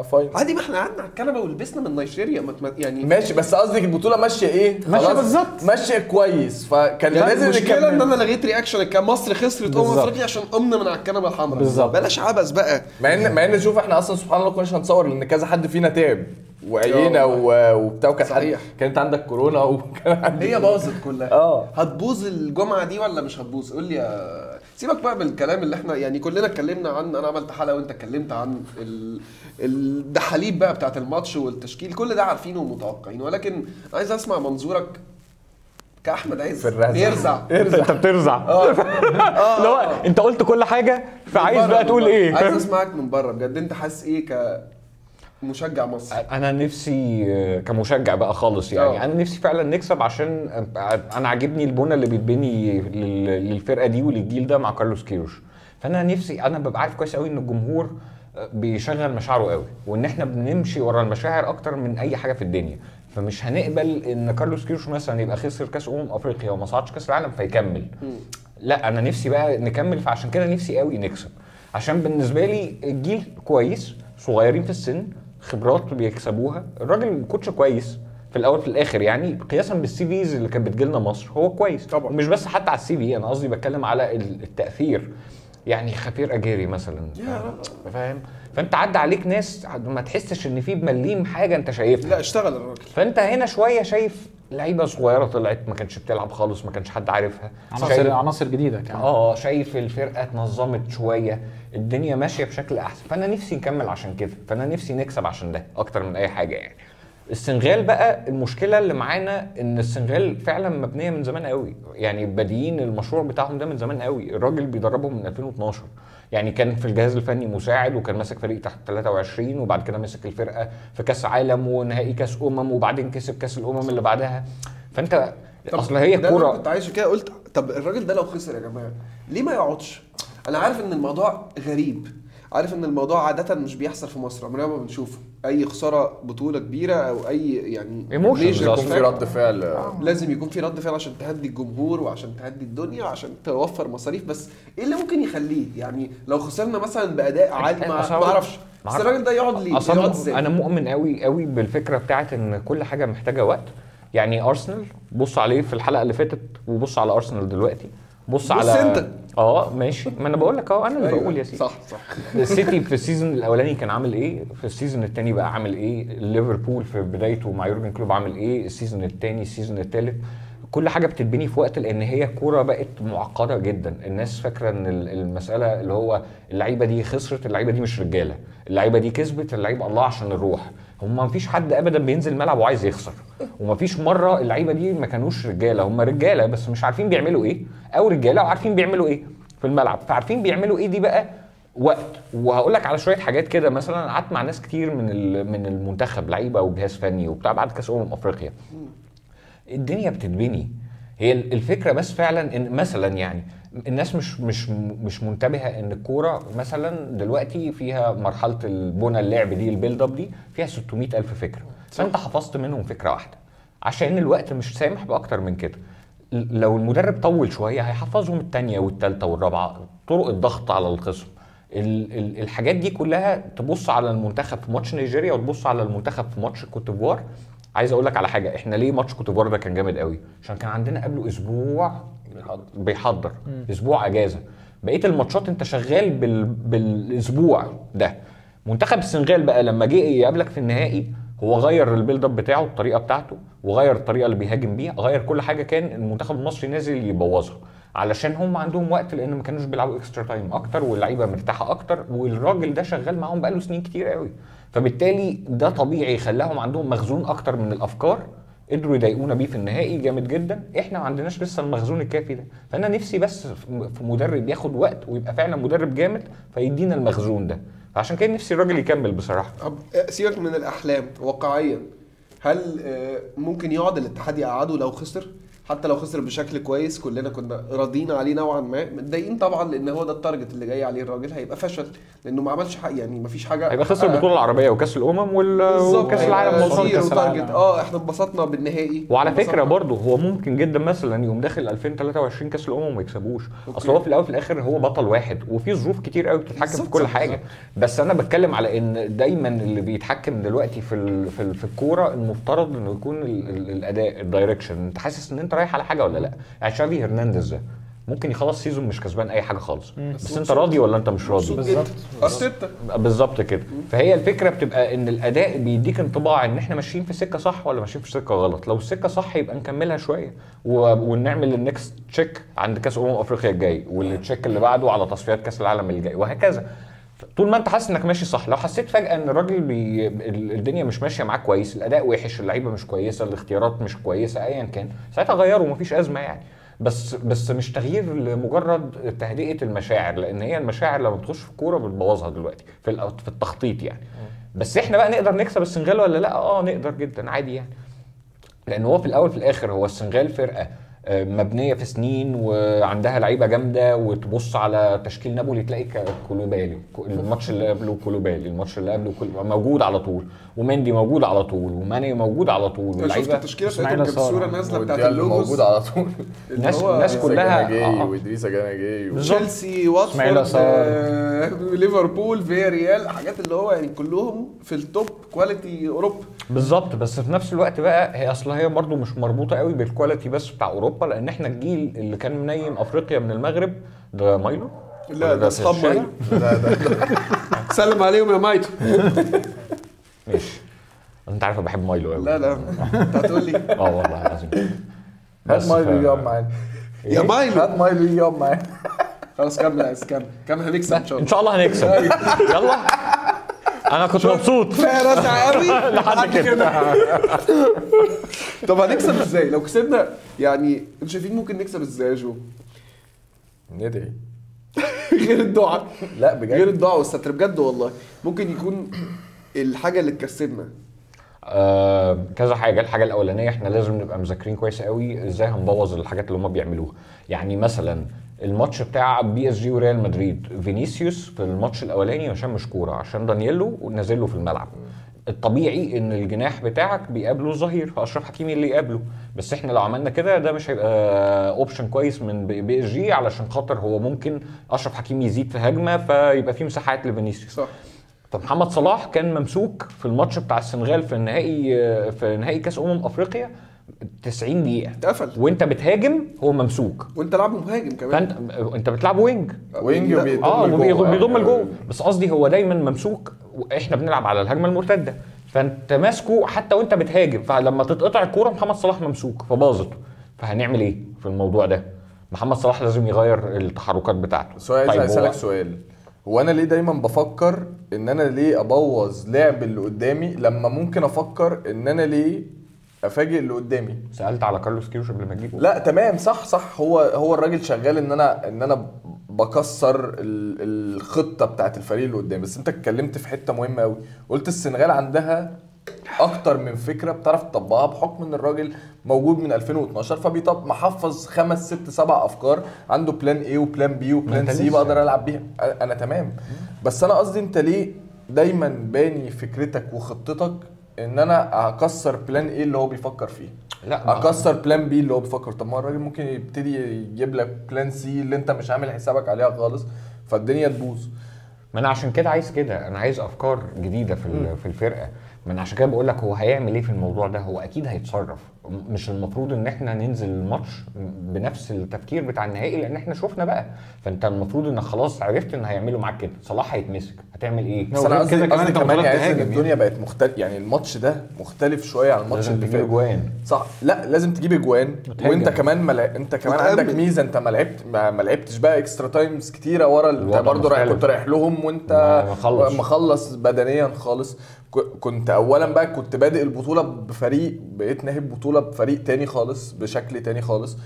ال final عادي ما إحنا قعدنا على الكنبة ولبسنا من نيجيريا ما تم- يعني ماشي بس قصدي البطولة ماشية إيه؟ ماشية خلاص، بالظبط. ماشية كويس. فكان يعني لازم المشكلة إن أنا لغيت reaction كان مصر خسرت أمم. أفريقيا عشان قمنا من على الكنبة الحمراء. بالظبط. بلاش عبث بقى. مع ان مع إن شوف إحنا أصلا سبحان الله كناش هنصور لأن كذا حد فينا تعب. وعينا وبتاع. وكانت صحيح. كانت عندك كورونا وكان عندي هي باظت كلها. آه. هتبوظ الجمعة دي ولا مش هتبوظ؟ قول لي يا سيبك بقى من الكلام اللي إحنا يعني كلنا اتكلمنا عن أنا عملت حلقة وأنت اتكلمت عن ال... الدحاليب بقى بتاعت الماتش والتشكيل. كل ده عارفينه ومتوقعينه ولكن عايز أسمع منظورك كأحمد عز. في الرزع. بيرزع أنت بترزع. آه. اللي هو أنت قلت كل حاجة فعايز بقى تقول. إيه؟ عايز؟ أسمعك من بره. بجد أنت حاسس إيه كمشجع مصري أنا نفسي آه، كمشجع بقى خالص يعني. آه. أنا نفسي فعلا نكسب عشان أنا عاجبني البنى اللي بيتبني لل- للفرقة دي وللجيل ده مع كارلوس كيروش. فأنا نفسي أنا ببقى عارف كويس قوي إن الجمهور آه، بيشغل مشاعره قوي وإن إحنا بنمشي ورا المشاعر أكتر من أي حاجة في الدنيا. فمش هنقبل إن كارلوس كيروش مثلا يبقى خسر كأس أمم أفريقيا وما صعدش كأس العالم فيكمل. لا أنا نفسي بقى نكمل فعشان كده نفسي قوي نكسب. عشان بالنسبة لي الجيل كويس صغيرين في السن خبرات بيكسبوها. الراجل كوتش كويس في الأول في الآخر يعني قياسا بال CVs اللي كانت بتجيلنا مصر هو كويس. طبعا. ومش بس حتى على ال CV أنا قصدي بتكلم على ال- التأثير. يعني خافيير أجيري مثلا. فاهم؟ فأنت عدى عليك ناس ما تحسش إن في بمليم حاجة أنت شايفها. لا اشتغل الراجل. فأنت هنا شوية شايف لعيبة صغيرة طلعت ما كانتش بتلعب خالص ما كانش حد عارفها. عناصر شايف- عناصر جديدة كمان. آه شايف الفرقة اتنظمت شوية الدنيا ماشية بشكل أحسن. فأنا نفسي نكمل عشان كده. فأنا نفسي نكسب عشان ده أكتر من أي حاجة يعني. السنغال بقى المشكلة اللي معانا إن السنغال فعلا مبنية من زمان قوي. يعني بادئين المشروع بتاعهم ده من زمان قوي. الراجل بيدربهم من 2012 يعني كان في الجهاز الفني مساعد وكان ماسك فريق تحت 23 وبعد كده مسك الفرقة في كأس عالم ونهائي كأس أمم وبعدين كسب كأس الأمم اللي بعدها. فأنت أصل هي الكورة كنت عايشه كده قلت طب الراجل ده لو خسر يا جماعة ليه ما يقعدش؟ أنا عارف إن الموضوع غريب. عارف إن الموضوع عادة مش بيحصل في مصر عمرنا ما بنشوفه أي خسارة بطولة كبيرة أو أي يعني أصلاً. يكون في. رد فعل لازم يكون في رد فعل عشان تهدي الجمهور وعشان تهدي الدنيا وعشان توفر مصاريف بس إيه اللي ممكن يخليه يعني لو خسرنا مثلا بأداء عالي ما أعرفش بس. الراجل ده يقعد ليه؟ يقعد إزاي؟ أنا مؤمن قوي قوي بالفكرة بتاعت إن كل حاجة محتاجة وقت يعني أرسنال بص عليه في الحلقة اللي فاتت وبص على أرسنال دلوقتي بص, بص على أنت. آه ماشي. ما أنا بقول لك اهو أنا اللي أيوة، بقول يا سيدي. صح صح. السيتي في ال season الأولاني كان عامل إيه؟ في ال season الثاني بقى عامل إيه؟ ليفربول في بدايته مع يورجن كلوب عامل إيه؟ ال season الثاني ال season الثالث كل حاجة بتتبني في وقت لأن هي كورة بقت معقدة جدا. الناس فاكرة إن ال- المسألة اللي هو اللعيبة دي خسرت اللعيبة دي مش رجالة. اللعيبة دي كسبت اللعيبه الله عشان الروح. هم ما فيش حد ابدا بينزل الملعب وعايز يخسر. وما فيش مرة اللعيبة دي ما كانوش رجالة. هم رجالة بس مش عارفين بيعملوا إيه أو رجالة وعارفين بيعملوا إيه في الملعب. فعارفين بيعملوا إيه دي بقى وقت. وهقول لك على شوية حاجات كده. مثلا قعدت مع ناس كتير من من المنتخب لعيبة وجهاز فني وبتاع بعد كأس أمم أفريقيا. الدنيا بتتبني. هي ال- الفكرة بس فعلا إن مثلا يعني الناس مش مش مش منتبهة إن الكورة مثلا دلوقتي فيها مرحلة بنى اللعب دي ال build up دي فيها 600 ألف فكرة. فأنت حفظت منهم فكرة واحدة. عشان الوقت مش سامح بأكتر من كده. لو المدرب طول شوية هيحفظهم الثانية والثالثه والرابعة. طرق الضغط على الخصم. ال- ال- الحاجات دي كلها تبص على المنتخب في ماتش نيجيريا وتبص على المنتخب في ماتش كوت ديفوار. عايز أقول لك على حاجة إحنا ليه ماتش كوت ديفوار ده كان جامد قوي؟ عشان كان عندنا قبله أسبوع بيحضر أسبوع أجازة. بقية الماتشات أنت شغال بال... بالأسبوع ده. منتخب السنغال بقى لما جه يقابلك في النهائي هو غير ال build up بتاعه الطريقة بتاعته وغير الطريقة اللي بيهاجم بيها غير كل حاجة كان المنتخب المصري نازل يبوظها. علشان هم عندهم وقت لأن ما كانوش بيلعبوا extra time أكتر واللعيبة مرتاحة أكتر والراجل ده شغال معاهم بقاله سنين كتير قوي. فبالتالي ده طبيعي خلاهم عندهم مخزون أكتر من الأفكار قدروا يضايقونا بيه في النهائي جامد جدا. إحنا ما عندناش لسه المخزون الكافي ده. فأنا نفسي بس في مدرب ياخد وقت ويبقى فعلا مدرب جامد فيدينا المخزون ده. فعشان كده نفسي الراجل يكمل بصراحة. طب آه، سيبك من الأحلام واقعيا هل آه، ممكن يقعد الاتحاد يقعده لو خسر؟ حتى لو خسر بشكل كويس كلنا كنا راضيين عليه نوعا ما متضايقين طبعا لأن هو ده ال target اللي جاي عليه الراجل هيبقى فشل لأنه ما عملش حاجة يعني ما فيش حاجة هيبقى خسر. البطوله العربية وكأس الأمم وكأس العالم ماتشات zero كأس target العالم. آه إحنا انبسطنا بالنهائي وعلى فكرة. برضه هو ممكن جدا مثلا يقوم داخل 2023 كأس الأمم وما يكسبوش. أصل هو في الأول وفي الآخر هو بطل واحد وفي ظروف كتير قوي بتتحكم في كل. حاجة بس أنا بتكلم على إن دايما اللي بيتحكم دلوقتي في ال في, ال في الكورة المفترض إنه يكون ال ال الأداء ال direction أنت حاسس إن أنت رايح على حاجة ولا لأ؟ يعني تشافي هرنانديز ده ممكن يخلص season مش كسبان أي حاجة خالص. بس أنت راضي ولا أنت مش راضي؟ بالظبط. بالظبط كده. فهي الفكرة بتبقى إن الأداء بيديك انطباع إن إحنا ماشيين في سكة صح ولا ماشيين في سكة غلط. لو السكة صح يبقى نكملها شوية. و... ونعمل ال next check عند كأس أمم أفريقيا الجاي وال check اللي بعده على تصفيات كأس العالم الجاي وهكذا. طول ما انت حاسس انك ماشي صح لو حسيت فجأة إن الراجل بي... ال- الدنيا مش ماشية معاك كويس الأداء وحش اللعيبة مش كويسة الاختيارات مش كويسة ايا كان ساعتها غيره مفيش أزمة يعني. بس بس مش تغيير لمجرد تهدئة المشاعر لأن هي المشاعر لما بتخش في الكورة بتبوظها دلوقتي في في التخطيط يعني. بس إحنا بقى نقدر نكسب السنغال ولا لأ؟ آه نقدر جدا عادي يعني. لأن هو في الأول في الآخر هو السنغال فرقة مبنية في سنين وعندها لعيبة جامدة وتبص على تشكيل نابولي تلاقي كولوبالي. الماتش اللي قبله كولوبالي الماتش اللي قبله كل- موجود على طول. ومندي موجود على طول وماني موجود على طول أنا شفت واللعيبة التشكيلة بتاعتهم. الصورة نازلة بتاعت logos. موجود على طول. اللي ناس- هو ناس كلها- جاي. وادريس جانا جاي تشيلسي واتفورد. آه، ليفربول فيا ريال حاجات اللي هو يعني كلهم في ال top quality اوروبا بالظبط. بس في نفس الوقت بقى هي أصل هي برضو مش مربوطة قوي بال quality بس بتاع أوروبا. لأن إحنا الجيل اللي كان منيم أفريقيا من المغرب ده مايلو؟ لا ده اصحاب؟ مايلو. ده ده سلم عليهم يا مايتو ماشي. أنت عارف أنا بحب مايلو قوي لا لا. أنت هتقول لي. آه والله العظيم. هات مايلو يقعد معانا يا مايلو. هات مايلو يقعد معانا خلاص كمل عايز كمل. كمل هنكسب إن شاء إن الله شاء الله هنكسب. يلا. أنا كنت مبسوط. كفايه راسع قوي لحد كده طب هنكسب إزاي؟ لو كسبنا يعني أنتوا شايفين ممكن نكسب إزاي يا جو؟ ندعي. غير الدعاء. لا بجد. غير الدعاء والستر. بجد والله. ممكن يكون الحاجة اللي تكسبنا آه كذا حاجة. الحاجة الأولانية إحنا لازم نبقى مذاكرين كويس قوي إزاي هنبوظ الحاجات اللي هم بيعملوها؟ يعني مثلا الماتش بتاع بي اس جي وريال مدريد. فينيسيوس في الماتش الأولاني عشان مش كوره عشان دانييلو نازل له في الملعب. الطبيعي إن الجناح بتاعك بيقابله الظهير فاشرف حكيمي اللي يقابله. بس إحنا لو عملنا كده ده مش هيبقى option كويس من بي اس جي علشان خاطر هو ممكن أشرف حكيمي يزيد في هجمة فيبقى في مساحات لفينيسيوس. صح. فمحمد صلاح كان ممسوك في الماتش بتاع السنغال في النهائي في نهائي كأس أمم أفريقيا. 90 دقيقة. اتقفل. وانت بتهاجم هو ممسوك. وانت لعبه مهاجم كمان. فانت انت بتلعب وينج. وينج. وبيضم آه بيضم لجوه. بس قصدي هو دايما ممسوك وإحنا بنلعب على الهجمة المرتدة. فانت ماسكه حتى وانت بتهاجم. فلما تتقطع الكورة محمد صلاح ممسوك. فباظت فهنعمل إيه في الموضوع ده؟ محمد صلاح لازم يغير التحركات بتاعته. سؤال عايز هو- اسالك سؤال. هو أنا ليه دايما بفكر إن أنا ليه أبوظ لعب اللي قدامي لما ممكن أفكر إن أنا ليه أفاجئ اللي قدامي. سألت على كارلوس كيروش قبل ما تجيبه؟ لا تمام صح صح. هو هو الراجل شغال إن أنا إن أنا بكسر ال- الخطة بتاعت الفريق اللي قدامي. بس أنت اتكلمت في حتة مهمة قوي قلت السنغال عندها أكتر من فكرة بتعرف تطبقها بحكم إن الراجل موجود من 2012 فبيبقى محفظ خمس ست سبع أفكار. عنده plan A و plan B و plan C. بقدر ألعب بيها. أنا تمام. بس أنا قصدي أنت ليه دايما باني فكرتك وخطتك إن أنا أكسر plan A اللي هو بيفكر فيه. لا أكسر plan B اللي هو بيفكر. طب ما الراجل ممكن يبتدي يجيب لك plan C اللي أنت مش عامل حسابك عليها خالص فالدنيا تبوظ. ما أنا عشان كده عايز كده. أنا عايز أفكار جديدة في في الفرقة. أنا عشان كده بقول لك هو هيعمل إيه في الموضوع ده؟ هو أكيد هيتصرف. مش المفروض إن إحنا ننزل الماتش بنفس التفكير بتاع النهائي لأن إحنا شفنا بقى. فأنت المفروض انك خلاص عرفت إن هيعملوا معاك كده. صلاح هيتمسك. هتعمل إيه؟ بس أنا كده كمان أنت كمان يعني تهاجم الدنيا بقت مختلف. يعني الماتش ده مختلف شوية عن الماتش لازم اللي تجيب فات أجوان. صح. لا لازم تجيب أجوان. وأنت كمان ملا... أنت كمان وتأمن. عندك ميزة. أنت ما لعبت ما, لعبتش بقى extra times كتيرة ورا أنت برضه رايح. كنت رايح لهم وأنت مخلص. مخلص بدنيا خالص. كنت اولا بقى كنت بادئ البطولة بفريق بقيت ناهي البطولة بفريق تاني خالص بشكل تاني خالص.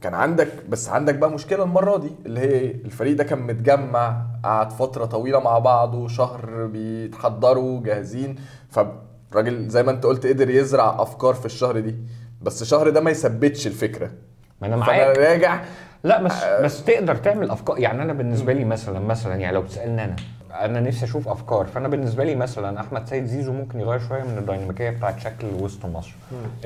كان عندك بس عندك بقى مشكلة المرة دي اللي هي إيه؟ الفريق ده كان متجمع قعد فترة طويلة مع بعضه شهر بيتحضروا جاهزين. فالراجل زي ما أنت قلت قدر يزرع أفكار في الشهر دي. بس الشهر ده ما يثبتش الفكرة. ما أنا فأنا معاك. راجع لا بس بس تقدر تعمل أفكار. يعني أنا بالنسبة لي مثلا مثلا يعني لو تسألني أنا أنا نفسي أشوف أفكار. فأنا بالنسبة لي مثلا أحمد سيد زيزو ممكن يغير شوية من الديناميكية بتاعت شكل وسط مصر.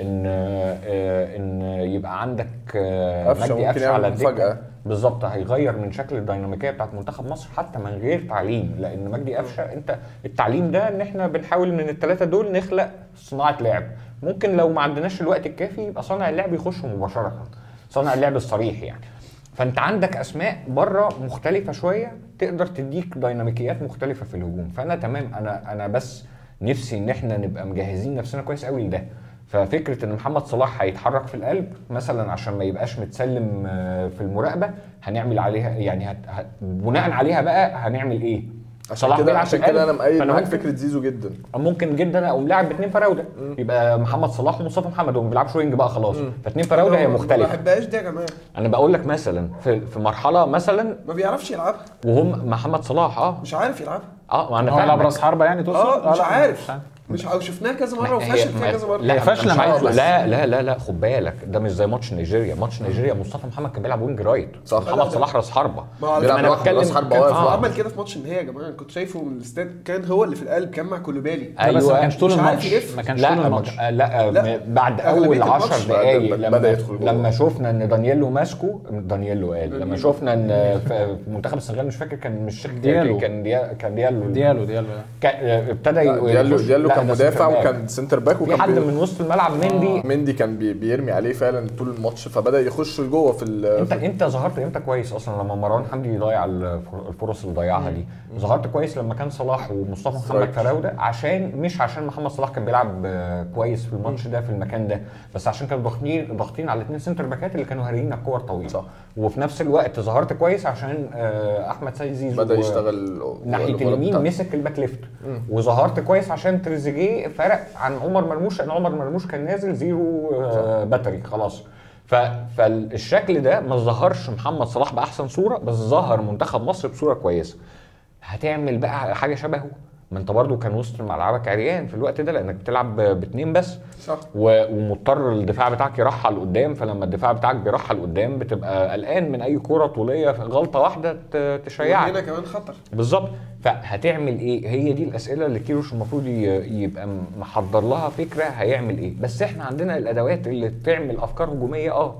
إن آه، إن يبقى عندك آه، مجدي ممكن قفشة على الدكة. بالظبط هيغير من شكل الديناميكية بتاعت منتخب مصر حتى من غير تعليم. لأن مجدي قفشة أنت التعليم ده إن إحنا بنحاول من الثلاثه دول نخلق صناعة لعب. ممكن لو ما عندناش الوقت الكافي يبقى صانع اللعب يخش مباشرة. صانع اللعب الصريح يعني. فأنت عندك أسماء بره مختلفة شوية تقدر تديك ديناميكيات مختلفة في الهجوم فأنا تمام أنا أنا بس نفسي إن إحنا نبقى مجهزين نفسنا كويس قوي لده ففكرة إن محمد صلاح هيتحرك في القلب مثلا عشان ما يبقاش متسلم آه، في المراقبة هنعمل عليها يعني هت... بناء عليها بقى هنعمل إيه؟ عشان كده بيلعب عشان كده أنا مأيد فأنا معاك ممكن- فكرة زيزو جدا. ممكن جدا أقوم لاعب باثنين فراوده يبقى محمد صلاح ومصطفى محمد وما بيلعبش وينج بقى خلاص. فاثنين فراوده هي ما مختلفة. بحبهاش دي يا جماعة. أنا بقول لك مثلا في في مرحلة مثلا ما بيعرفش يلعبها. وهم محمد صلاح آه. مش عارف يلعبها. آه ما أنا هو لعب فاهمك. راس حربة يعني تقصد؟ آه مش عارف. مش عارف شفناها كذا مرة وفشل فيها كذا مرة لا عايز- بس. لا لا لا لا خد بالك ده مش زي ماتش نيجيريا ماتش نيجيريا مصطفى محمد كان بيلعب wing right صح. محمد صلاح راس حربة بيلعب راس- كان واقف. هو آه. عمل كده في ماتش النهائي يا جماعة كنت شايفه من الاستاد كان هو اللي في القلب كان مع كولوبالي لا، بس ما كانش طول الماتش. ما كانش لا طول ما- الماتش لا, بعد أول الماتش 10 بعد- دقائق لما. لما شفنا إن دانييلو ماسكه دانييلو قال لما شفنا إن في منتخب السنغال مش فاكر كان مش شيخ ديالو. كان ديا- كان ديالو ديالو ديالو. كان- ابتدى لا، ديالو كان مدافع. وكان center back وكان حد من وسط الملعب مندي مندي كان بي بيرمي عليه فعلا طول الماتش فبدأ يخش لجوه في انت أنت ظهرت إمتى كويس أصلا لما مروان حمدي يضيع الفر- الفرص اللي ضيعها دي ظهرت كويس لما كان صلاح ومصطفى محمد. فراودة عشان مش عشان محمد صلاح كان بيلعب آه، كويس في الماتش ده في المكان ده بس عشان كانوا ضاغطين ضاغطين على الاثنين center باكات اللي كانوا هاريين الكور طويله صح. وفي نفس الوقت ظهرت كويس عشان آه، أحمد سيد زيزو بدأ يشتغل ناحية اليمين. مسك ال back left وظهرت كويس عشان تريزيجيه فرق عن عمر مرموش لأن عمر مرموش كان نازل zero آه، battery خلاص. فالشكل ده ما ظهرش محمد صلاح بأحسن صورة بس ظهر منتخب مصر بصورة كويسة. هتعمل بقى حاجة شبهه؟ ما انت برضو كان وسط ملعبك عريان في الوقت ده لأنك بتلعب ب- باتنين بس. صح. و- ومضطر الدفاع بتاعك يرحل قدام فلما الدفاع بتاعك بيرحل قدام بتبقى قلقان من أي كورة طولية غلطة واحدة ت- تضيعك. هنا كمان خطر. بالظبط. فهتعمل إيه؟ هي دي الأسئلة اللي كيروش المفروض ي- يبقى محضر لها فكرة هيعمل إيه. بس إحنا عندنا الأدوات اللي تعمل أفكار هجومية آه.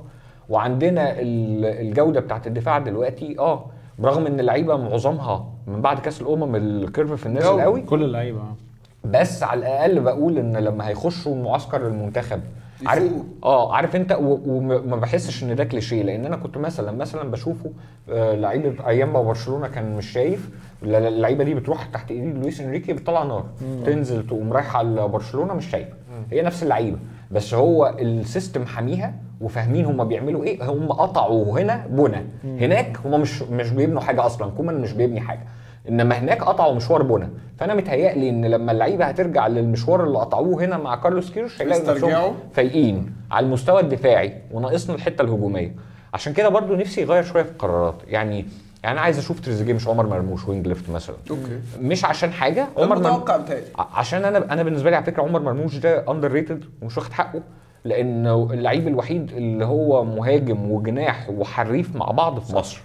وعندنا ال- الجودة بتاعت الدفاع دلوقتي آه. برغم إن اللعيبة معظمها من بعد كأس الأمم ال curve في النازل جو. قوي كل اللعيبة آه. بس على الأقل بقول إن لما هيخشوا معسكر المنتخب عارف. آه عارف أنت وما بحسش إن ده كليشيه لأن أنا كنت مثلا مثلا بشوفه آه، لعيبه أيام ما برشلونة كان مش شايف اللعيبة دي بتروح تحت إيد لويس إنريكي بتطلع نار تنزل تقوم رايحه لبرشلونه مش شايفه هي نفس اللعيبة بس هو ال system حاميها وفاهمين هم بيعملوا إيه هم قطعوا هنا بنى هناك هم مش مش بيبنوا حاجة أصلا كومان مش بيبني حاجة. إنما هناك قطعوا مشوار بنى فأنا متهيألي إن لما اللعيبة هترجع للمشوار اللي قطعوه هنا مع كارلوس كيروش هيلاقوا. نفسهم فايقين على المستوى الدفاعي وناقصنا الحتة الهجومية. عشان كده برضو نفسي يغير شوية في القرارات. يعني يعني أنا عايز أشوف تريزيجيه مش عمر مرموش wing left مثلا. okay. مش عشان حاجة عمر مرموش. متوقع بتاعي عشان أنا أنا بالنسبة لي على فكرة عمر مرموش ده underrated ومش واخد حقه. لأنه اللعيب الوحيد اللي هو مهاجم وجناح وحريف مع بعض في مصر.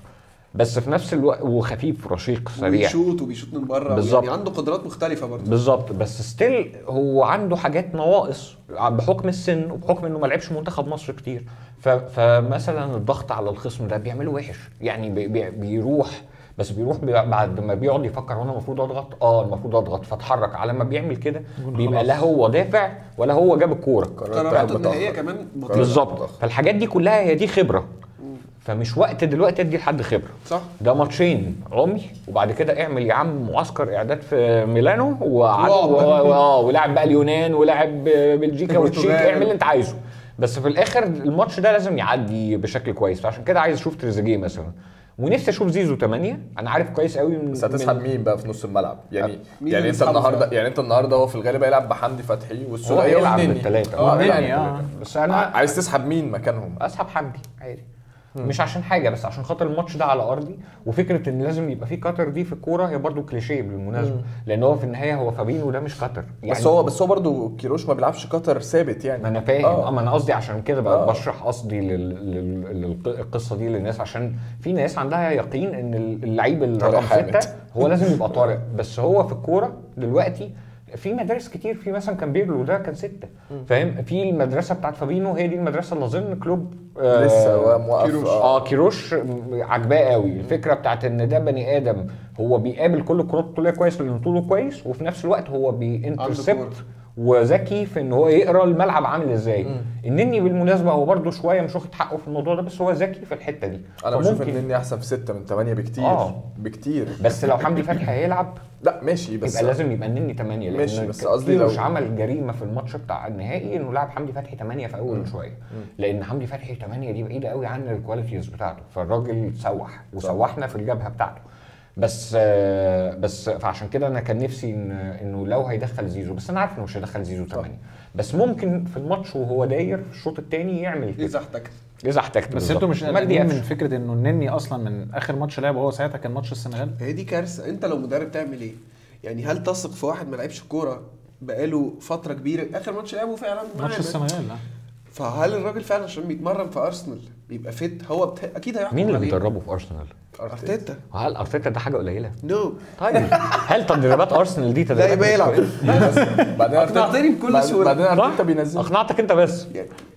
بس في نفس الوقت وخفيف رشيق سريع. بيشوط وبيشوط من بره بالظبط. يعني عنده قدرات مختلفة برضه. بالظبط. بس still هو عنده حاجات نواقص بحكم السن وبحكم إنه ما لعبش منتخب مصر كتير. ف- فمثلا الضغط على الخصم ده بيعمله وحش. يعني بي بي بيروح بس بيروح بي- بعد ما بيقعد يفكر هو أنا المفروض أضغط؟ آه المفروض أضغط فأتحرك. على ما بيعمل كده بيبقى لا هو دافع ولا هو جاب الكورة. قراراته النهائيه كمان بطيئه بالظبط. فالحاجات دي كلها هي دي خبرة. فمش وقت دلوقتي أدي لحد خبرة. صح. ده ماتشين عمي وبعد كده اعمل يا عم معسكر إعداد في ميلانو وقعد- واو. و- آه ولعب بقى اليونان ولعب بلجيكا والتشيك البرتغال. اعمل اللي انت عايزه. بس في الآخر الماتش ده لازم يعدي بشكل كويس. فعشان كده عايز أشوف تريزيجيه مثلا. ونفسي أشوف زيزو 8 أنا عارف كويس قوي من بس هتسحب من- مين بقى في نص الملعب؟ يعني يعني أنت النهارده؟ يعني أنت النهارده هو في الغالب هيلعب بحمدي فتحي هو والسوليه هيلعب والنني بالثلاثه آه، يعني آه. بس أنا عايز تسحب مين مكانهم؟ أسحب حمدي عادي. مش عشان حاجة بس عشان خاطر الماتش ده على أرضي وفكرة إن لازم يبقى في كتر دي في الكورة هي برضو كليشيه بالمناسبة. لأن هو في النهاية هو فابينو ده مش كتر بس هو بس هو برضه كيروش ما بيلعبش قطر ثابت يعني. ما أنا فاهم. آه. آه ما أنا قصدي عشان كده بقى آه. بشرح قصدي لل- لل- للقصة دي للناس عشان في ناس عندها يقين إن اللعيب الرقم. ستة هو لازم يبقى طارق. بس هو في الكورة دلوقتي في مدارس كتير في مثلا كان بيرلو ده كان ستة فاهم؟ في المدرسة بتاعت فابينو هي دي المدرسة اللي اظن كلوب آه، لسه موقف. كيروش. آه كيروش عجباه قوي. الفكرة بتاعت إن ده بني آدم هو بيقابل كل الكرات الطوليه كويس لأن طوله كويس وفي نفس الوقت هو بي intercept. وذكي في إن هو يقرأ الملعب عامل إزاي. النني بالمناسبة هو برده شوية مش واخد حقه في الموضوع ده بس هو ذكي في الحتة دي. أنا بشوف إن إني أحسن في 6 من 8 بكتير آه. بكتير. بس لو حمدي فتحي هيلعب لا ماشي بس يبقى لازم يبقى النني 8 لأن ماشي، بس قصدي لو- عمل جريمة في الماتش بتاع النهائي إنه لعب حمدي فتحي 8 في أول شوية. لأن حمدي فتحي 8 دي بعيدة قوي عن ال qualities بتاعته فالراجل سوح وسوحنا في الجبهة بتاعته. بس آه، بس فعشان كده أنا كان نفسي إن إنه لو هيدخل زيزو بس أنا عارف إنه مش هيدخل زيزو 8 بس ممكن في الماتش وهو داير في الشوط الثاني يعمل كده. اذا احتجت اذا احتجت بس. أنتوا مش قلقانين من. فكرة إنه النني أصلا من آخر ماتش لعبه هو ساعتها كان ماتش السنغال؟ هي دي كارثة. أنت لو مدرب تعمل إيه؟ يعني هل تثق في واحد ما لعبش كورة بقاله فترة كبيرة؟ آخر ماتش لعبه فعلا ماتش. السنغال آه. فهل الراجل فعلا عشان بيتمرن في أرسنال بيبقى fit هو بت... أكيد هيحكم مين اللي. بيدربه في أرسنال؟ أرتيتا هل أرتيتا ده حاجة قليلة؟ no طيب هل تدريبات أرسنال دي لا تدريبات يبقى يلعب بعدين أقنعتني بكل سهولة. بعدين؟ أرتيتا بينزل اقنعتك أنت بس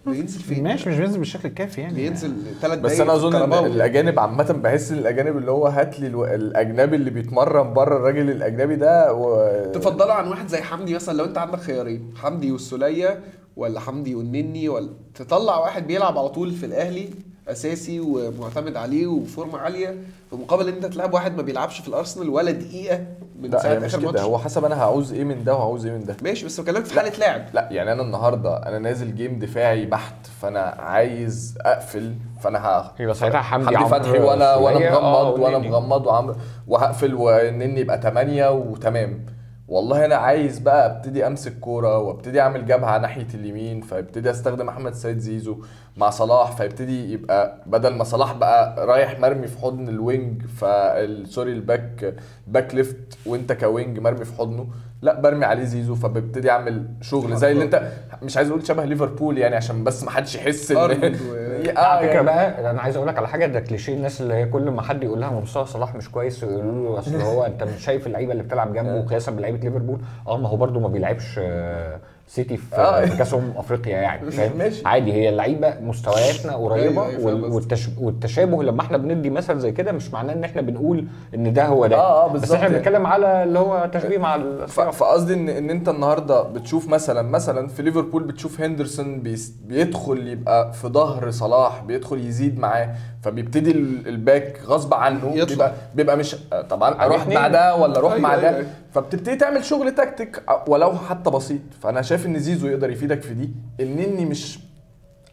بينزل فين ماشي مش بينزل بالشكل الكافي يعني بينزل ثلاث دقايق بس أنا أظن. الأجانب عامة بحس إن الأجانب اللي هو هات لي الأجنبي اللي بيتمرن بره الراجل الأجنبي ده و... تفضله عن واحد زي حمدي مثلا لو أنت عندك خيارين حمدي والسولية ولا حمدي والنني ولا تطلع واحد بيلعب على طول في الأهلي أساسي ومعتمد عليه وفورمه عالية في مقابل إن أنت تلعب واحد ما بيلعبش في الأرسنال ولا دقيقة من ساعة مش آخر كده. ماتش. هو حسب أنا هعوز إيه من ده وهعوز إيه من ده. ماشي بس بكلمك في حالة لاعب. لا يعني أنا النهارده أنا نازل جيم دفاعي بحت فأنا عايز أقفل فأنا ه... يبقى ساعتها حمدي حمدي فتحي وأنا وأنا سولية، آه، مغمض وأنا والنني. مغمض وعمرو وهقفل وانني يبقى 8 وتمام. والله أنا عايز بقى أبتدي أمسك كورة وأبتدي أعمل جبهة ناحية اليمين فابتدي أستخدم أحمد سيد زيزو مع صلاح فيبتدي يبقى بدل ما صلاح بقى رايح مرمي في حضن ال wing فالسوري ال back back left وأنت ك wing مرمي في حضنه لا برمي عليه زيزو فببتدي اعمل شغل زي اللي انت مش عايز أقول شبه ليفربول يعني عشان بس ما حدش يحس إن و- آه على فكرة يعني. بقى أنا عايز أقول لك على حاجة ده كليشيه الناس اللي هي كل ما حد يقول لها مستوى صلاح مش كويس يقولوا له أصل هو أنت مش شايف اللعيبة اللي بتلعب جنبه قياسا بلعيبة ليفربول آه ما هو برده ما بيلعبش آه، سيتي في آه. كأس أمم أفريقيا يعني فاهم ماشي. عادي هي اللعيبة مستوياتنا قريبة أيوة، أيوة،. والتش... والتشابه لما إحنا بندي مثل زي كده مش معناه إن إحنا بنقول إن ده هو ده آه، آه، بس بالظبط إحنا يعني. بنتكلم على اللي هو تشبيه مع فقصدي إن إن أنت النهارده بتشوف مثلا مثلا في ليفربول بتشوف هندرسون بيس- بيدخل يبقى في ظهر صلاح بيدخل يزيد معاه فبيبتدي ال- ال back غصب عنه يطلع. بيبقى بيبقى مش طبعا أروح. مع ده ولا أروح أيوة، مع أيوة، ده أيوة. فبتبتدي تعمل شغل تكتيك ولو حتى بسيط فأنا شايف إن زيزو يقدر يفيدك في دي؟ انني مش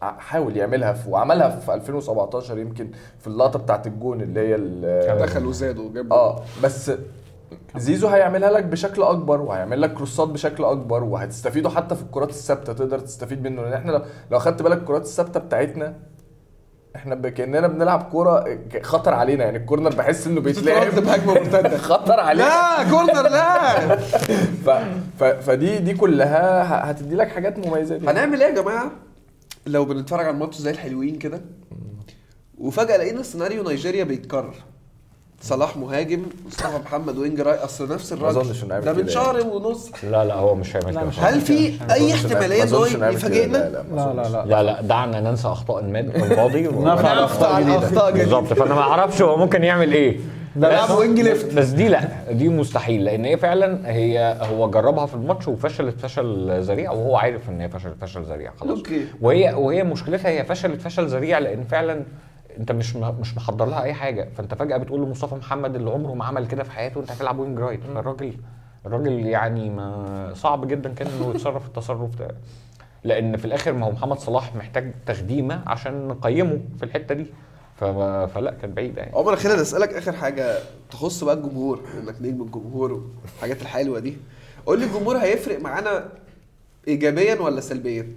حاول يعملها في وعملها في 2017 يمكن في اللقطة بتاعت الجون اللي هي دخل وزاد وجاب. آه بس زيزو هيعملها لك بشكل أكبر وهيعمل لك كروسات بشكل أكبر وهتستفيدوا حتى في الكرات الثابتة تقدر تستفيد منه. لأن إحنا لو, لو خدت بالك الكرات الثابتة بتاعتنا إحنا ب- كأننا بنلعب كورة خطر علينا يعني ال corner بحس إنه بيتلعب. بهجمه مرتده خطر علينا. لا corner لا. ف... ف... فدي دي كلها هتدي لك حاجات مميزة دي. هنعمل إيه يا جماعة؟ لو بنتفرج على الماتش زي الحلوين كده وفجأة لقينا سيناريو نيجيريا بيتكرر. صلاح مهاجم مصطفى محمد wing right أصل نفس الراجل. ده من شهر ونص. لا لا هو مش هيعمل كده. هل في أي احتمالية ان هو يفاجئنا؟ لا لا لا لا لا. لا دعنا ننسى أخطاء الماد- الماضي و- نفعل اخطاء جديده بالظبط. فأنا ما أعرفش هو ممكن يعمل إيه. wing left. بس دي لا دي مستحيل. لأن هي فعلا هي هو جربها في الماتش وفشلت فشل ذريع وهو عارف إن هي فشلت فشل ذريع. خلاص. okay. وهي وهي مشكلتها هي فشلت فشل ذريع لأن فعلا انت مش مش محضر لها اي حاجة. فانت فجأة بتقول لمصطفى محمد اللي عمره ما عمل كده في حياته انت هتلعب wing right فالراجل الراجل يعني ما صعب جدا كان انه يتصرف التصرف ده. لأن في الآخر ما هو محمد صلاح محتاج تخديمة عشان نقيمه في الحتة دي. فلا كان بعيد يعني. عمر خالد أسألك آخر حاجة. تخص بقى الجمهور إنك نجم الجمهور والحاجات الحلوة دي. قول لي الجمهور هيفرق معانا ايجابيا ولا سلبيا؟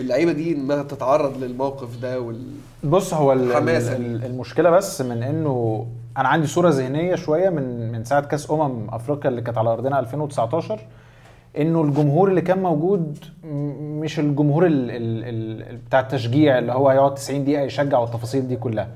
اللعيبة دي إنها تتعرض للموقف ده وال بص هو ال- حماسة ال- ال- المشكلة بس من إنه أنا عندي صورة ذهنية شوية من من ساعة كأس أمم أفريقيا اللي كانت على أرضنا 2019 إنه الجمهور اللي كان موجود مش الجمهور ال ال ال بتاع التشجيع اللي هو هيقعد 90 دقيقة يشجع والتفاصيل دي كلها.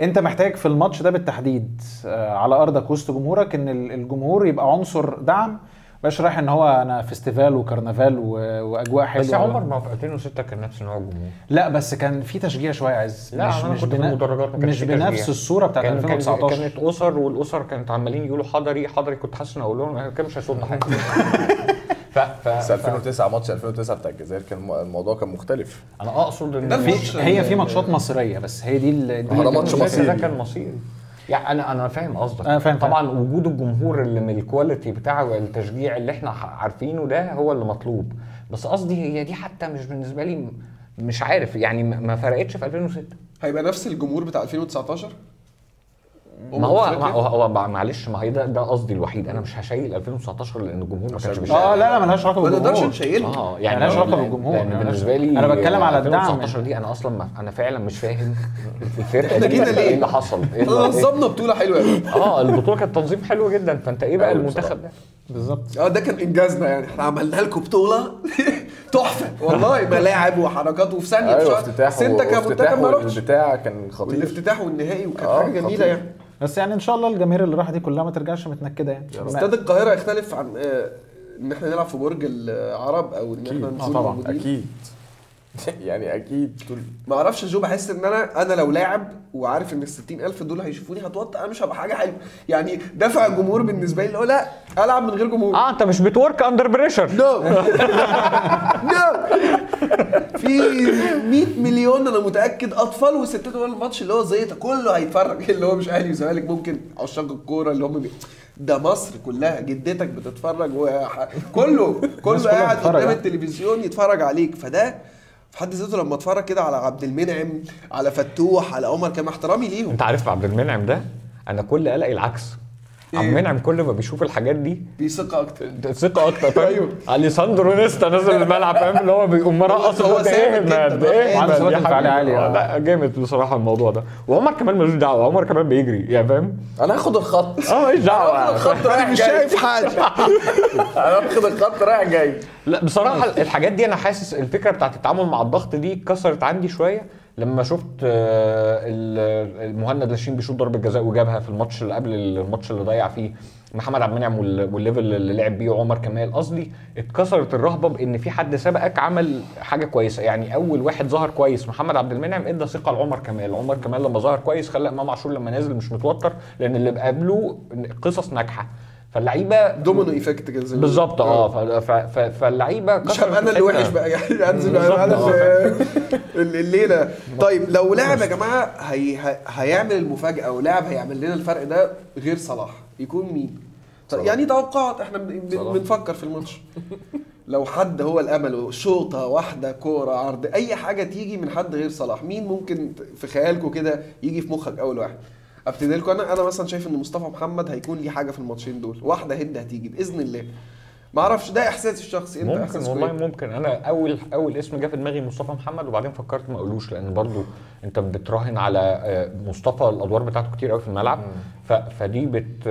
أنت محتاج في الماتش ده بالتحديد آه، على أرضك وسط جمهورك إن ال- الجمهور يبقى عنصر دعم مبقاش رايح ان هو أنا فيستيفال وكرنفال و- واجواء حلوة. بس يا عمر ما في 2006 كان نفس نوع الجمهور لا بس كان في تشجيع شوية عز. لا مش أنا مش كنت في بنا- المدرجات ما مش بنفس تشجيع. الصورة بتاعت كان- كان- 2019 كانت أسر والأسر كانت عمالين يقولوا حضري حضري كنت حاسس إن أقول لهم كده مش هيصد حاجة. ف ف بس ف- 2009 ماتش 2009 بتاع الجزائر كان الم- الموضوع كان مختلف. أنا أقصد إن ده في هي في ماتشات مصرية بس هي دي ال- دي ده ماتش مصيري. ده كان مصيري. يعني أنا أنا فاهم قصدك. أنا فاهم طبعا وجود الجمهور اللي من ال quality بتاع التشجيع اللي إحنا عارفينه ده هو اللي مطلوب. بس قصدي هي دي حتى مش بالنسبة لي مش عارف يعني ما ما فرقتش في 2006 هيبقى نفس الجمهور بتاع 2019 ما هو؟ ما هو معلش ما هي ده ده قصدي الوحيد. أنا مش هشيل 2019 لأن الجمهور ما كانش بيشيل. آه لا لا ملهاش علاقة ما نقدرش بالجمهور نشيلهم آه يعني ملهاش علاقة لأن- بالجمهور. لأن بالنسبة لي أنا بتكلم على الدعم. 2019 دي أنا أصلا ما أنا فعلا مش فاهم الفرقه دي جينا ليه؟ إيه اللي حصل؟ إيه؟ نظمنا بطولة حلوة. قوي آه البطولة كانت تنظيم حلو جدا. فأنت إيه بقى أوي المنتخب؟ ده بالظبط. آه ده كان إنجازنا يعني. إحنا عملنا لكم بطولة تحفة. والله ملاعب وحركات وفي ثانية في أيوه. افتتاح بس أنت كمنتخب ما رحتش والبتاع كان خطير. والافتتاح والنهائي وكانت آه، حاجة جميلة. يعني. بس يعني إن شاء الله الجماهير اللي راحت دي كلها ما ترجعش متنكدة يعني استاد القاهرة يختلف عن آه، إن إحنا نلعب في برج العرب أو إن إحنا. نكون. أكيد يعني أكيد طول ما أعرفش جو بحس إن أنا أنا لو لاعب وعارف إن ال 60000 دول هيشوفوني هتوتر أنا مش هبقى حاجة حلوة. يعني دافع الجمهور بالنسبة لي اللي هو لا ألعب من غير جمهور. آه أنت مش بت work under pressure no no في 100 مليون أنا متأكد أطفال وستات دول الماتش اللي هو زيطه كله هيتفرج اللي هو مش أهلي وزمالك ممكن عشاق الكورة اللي هم بي... ده مصر كلها جدتك بتتفرج وح... كله قاعد قدام آه. التلفزيون يتفرج عليك. فده في حد ذاته لما اتفرج كده على عبد المنعم على فتوح على عمر كان احترامي ليهم. انت عارف عبد المنعم ده؟ أنا كل قلقي العكس. عبد إيه؟ المنعم كل ما بيشوف الحاجات دي. بيثق أكتر. ثقة أكتر فاهم؟ أيوه. أليساندرو نيستا نازل الملعب فاهم؟ اللي هو بيقوم مرقص هو ده إيه ثبات انفعالي حبيبي. عالي، آه. لا جامد بصراحة الموضوع ده. وعمر كمان ملوش دعوة. عمر كمان بيجري يعني فاهم؟ أنا هاخد الخط. آه ماليش دعوة. الخط رايح مش شايف حاجة. أنا باخد الخط رايح جاي. لا بصراحة الحاجات دي أنا حاسس الفكرة بتاعت التعامل مع الضغط دي اتكسرت عندي شوية. لما شفت آه، ال- المهند لاشين بيشوط ضربة جزاء وجابها في الماتش اللي قبل الماتش اللي ضيع فيه محمد عبد المنعم وال- وال level اللي لعب بيه عمر كمال قصدي اتكسرت الرهبة بإن في حد سبقك عمل حاجة كويسة. يعني أول واحد ظهر كويس محمد عبد المنعم إدى ثقة لعمر كمال. عمر كمال لما ظهر كويس خلى إمام عاشور لما نازل مش متوتر لأن اللي قبله قصص ناجحة. فاللعيبة domino effect كده بالظبط. آه فاللعيبة مش هبقى أنا اللي. وحش بقى يعني أنزل أنا آه. اللي- الليلة طيب لو لاعب يا جماعة هي هي- هيعمل المفاجأة ولاعب هيعمل لنا الفرق ده غير صلاح يكون مين؟ صلاح. يعني توقعات إحنا. بنفكر في الماتش لو حد هو الأمل شوطة واحدة كورة عرض أي حاجة تيجي من حد غير صلاح مين ممكن في خيالكم كده يجي في مخك أول واحد ابتدي لكم أنا أنا مثلا شايف إن مصطفى محمد هيكون ليه حاجة في الماتشين دول. واحدة هد هتيجي بإذن الله. ما أعرفش ده إحساسي الشخصي. أنت ممكن والله إيه؟ ممكن. أنا اول أول اسم جه في دماغي مصطفى محمد وبعدين فكرت ما أقولوش لأن برضو أنت بتراهن على آه، مصطفى الأدوار بتاعته كتير قوي في الملعب. فدي بت...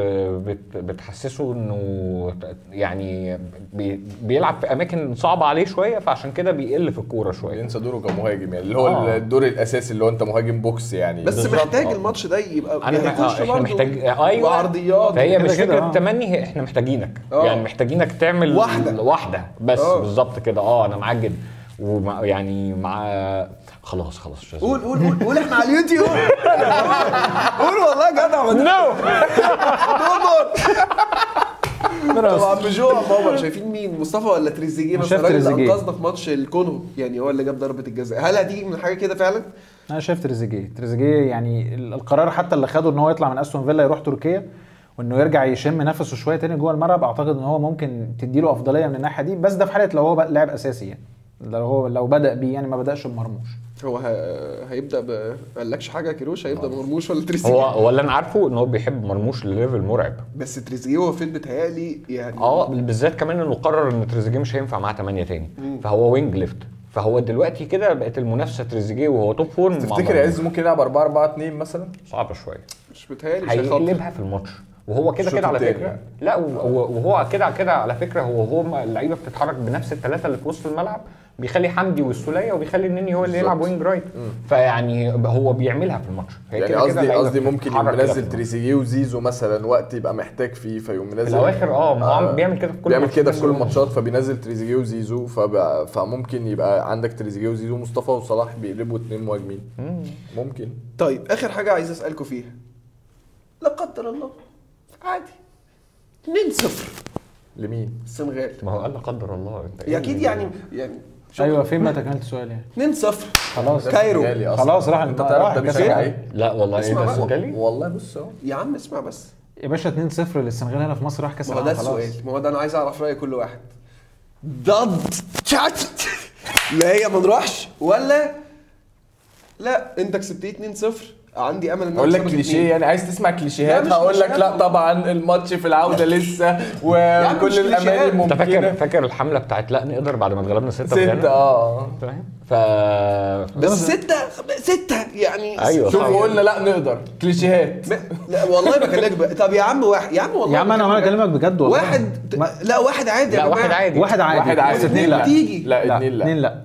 بت... بتحسسه إنه يعني بي... بيلعب في أماكن صعبة عليه شوية فعشان كده بيقل في الكورة شوية ينسى دوره كمهاجم يعني اللي هو آه. الدور الأساسي اللي هو أنت مهاجم box يعني بس محتاج آه. الماتش ده يبقى أنا يعني آه، إحنا محتاج أيوه وعرضيات فهي مش فكرة آه. تمام إحنا محتاجينك آه. يعني محتاجينك تعمل واحدة. واحدة بس آه. بالظبط كده آه أنا معاك جدا ومع يعني مع خلاص خلاص مش لازم. قول قول قول قول إحنا على اليوتيوب. قول والله يا جدع ما نو طب عم جو عم عمر شايفين مين؟ مصطفى ولا تريزيجيه شايف الراجل اللي. أنقذنا في ماتش الكونغو يعني هو اللي جاب ضربة الجزاء. هل هتيجي من حاجة كده فعلا؟ أنا شايف تريزيجيه. تريزيجيه يعني ال- القرار حتى اللي خده إن هو يطلع من أستون فيلا يروح تركيا وإنه يرجع يشم نفسه شوية تاني جوه الملعب أعتقد إن هو ممكن تديله أفضلية من الناحية دي. بس ده في حالة لو هو بقى لاعب أساسي يعني. لو هو لو بدأ بيه يعني ما بدأش بمرموش. هو هيبدأ ب قالكش حاجة كيروش؟ هيبدأ بمرموش ولا تريزيجيه؟ هو ولا أنا عارفه إن هو بيحب مرموش لليفل مرعب. بس تريزيجيه هو فين بتهيألي يعني آه بالذات كمان إنه قرر إن تريزيجيه مش هينفع معاه 8 تاني. فهو wing left فهو دلوقتي كده بقت المنافسة تريزيجيه وهو top form تفتكر. عز ممكن يلعب 4 4 2 مثلا؟ صعبة شوية. مش بتهيألي هيقلبها في الماتش. وهو كده كده على فكرة. يعني. لا وهو وهو كده كده على فكرة هو هو اللعيبة بتتحرك بنفس الثلاثه اللي في وسط الملعب. بيخلي حمدي والسولية وبيخلي النني هو اللي يلعب. wing right فيعني هو بيعملها في الماتش. هي يعني قصدي قصدي ممكن يبقى منزل. تريزيجيه وزيزو مثلا وقت يبقى محتاج فيه فيقوم منزل في الأواخر آه ما هو بيعمل كده في كل بيعمل. كده في كل الماتشات فبينزل تريزيجيه وزيزو فممكن يبقى عندك تريزيجيه وزيزو مصطفى وصلاح بيقلبوا اتنين مهاجمين. ممكن. طيب آخر حاجة عايز اسالكم فيها. لا قدر الله. عادي. 2-0 لمين؟ السنغال. ما هو قال لا قدر الله. انت إيه أكيد اللي- يعني يعني أيوه فين ما تكملت السؤال يعني؟ 2-0 خلاص. كايرو. خلاص راح أنت راح تعرف ده بيشجع العالم. إيه؟ لا والله إيه ده. سنغالي والله بص أهو. يا عم اسمع بس. يا باشا 2-0 للسنغال هنا في مصر راح كأس ما هو ده العالم خلاص. السؤال. ما هو ده أنا عايز أعرف رأي كل واحد. ضد شات لا هي ما نروحش ولا؟ لا أنت كسبتيه 2-0 عندي أمل إن أقول لك كليشيه. يعني عايز تسمع كليشيهات هقول لك لا. طبعا الماتش في العودة لسه وكل الأماني كليشيهات. أنت فاكر فاكر الحملة بتاعت لا نقدر بعد ما اتغلبنا ستة في ست غانا؟ آه فاهم ف بس ستة ستة يعني أيوة. شوف. قلنا لا نقدر كليشيهات لا والله بكلمك بقى. طب يا عم واحد يا عم والله يا عم أنا بكلمك أنا بكلمك بجد والله واحد ما- لا واحد عادي يا لا واحد عادي واحد عادي واحد عادي لا تيجي. لا لا اتنين لا اتنين لا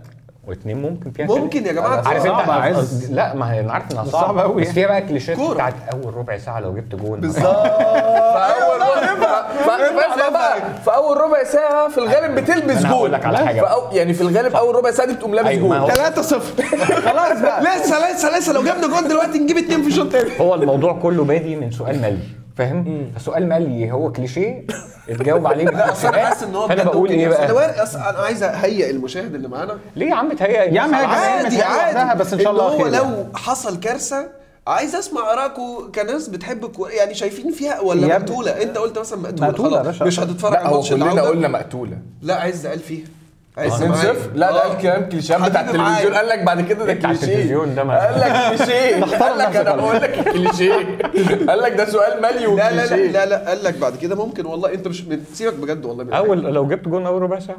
واثنين ممكن فيها ممكن يا جماعة. عارف انت عايز- لا ما هي أنا عارف إنها صعبة صعبة أوي بس فيها بقى كليشيهات. بتاعت أول ربع ساعة لو جبت جون. بالظبط. في اول ربع بقى في اول ربع ساعة في الغالب بتلبس جول لك على أو يعني في الغالب أول ربع ساعة دي بتقوم لابس أيوة، جول 3 0 خلاص بقى. لسه لسه لسه لو جبنا جول دلوقتي نجيب اتنين في الشوط التاني هو الموضوع كله بادي من سؤال مالي. فاهم؟ فسؤال مالي هو كليشيه اتجاوب عليه لا أصل أنا حاسس إن هو فأنا بقول إيه. بقى؟ أنا عايز أهيئ المشاهد اللي معانا. ليه يا عم تهيأ؟ يا عم عادي عادي بس إن شاء الله هو خير لو يعني. حصل كارثة عايز أسمع ارائكم كناس بتحب الكوره يعني شايفين فيها ولا. مقتولة؟ أنت قلت مثلا مقتولة مقتولة خلاص. مش هتتفرج على هو ماتش كلنا. قلنا مقتولة. لا عز قال فيها. 2 معايا. 0 لا ده آه. قال كلام كليشيهات بتاع. التلفزيون. قال لك بعد كده ده كليشيه. التلفزيون ده ما- قال لك كليشيه. قال لك أنا بقول لك كليشيه. قال لك ده سؤال مالي لا لا لا وكليشيه. لا لا. قال لك بعد كده ممكن والله أنت مش سيبك بجد والله من أول لو جبت جون أول ربع ساعة.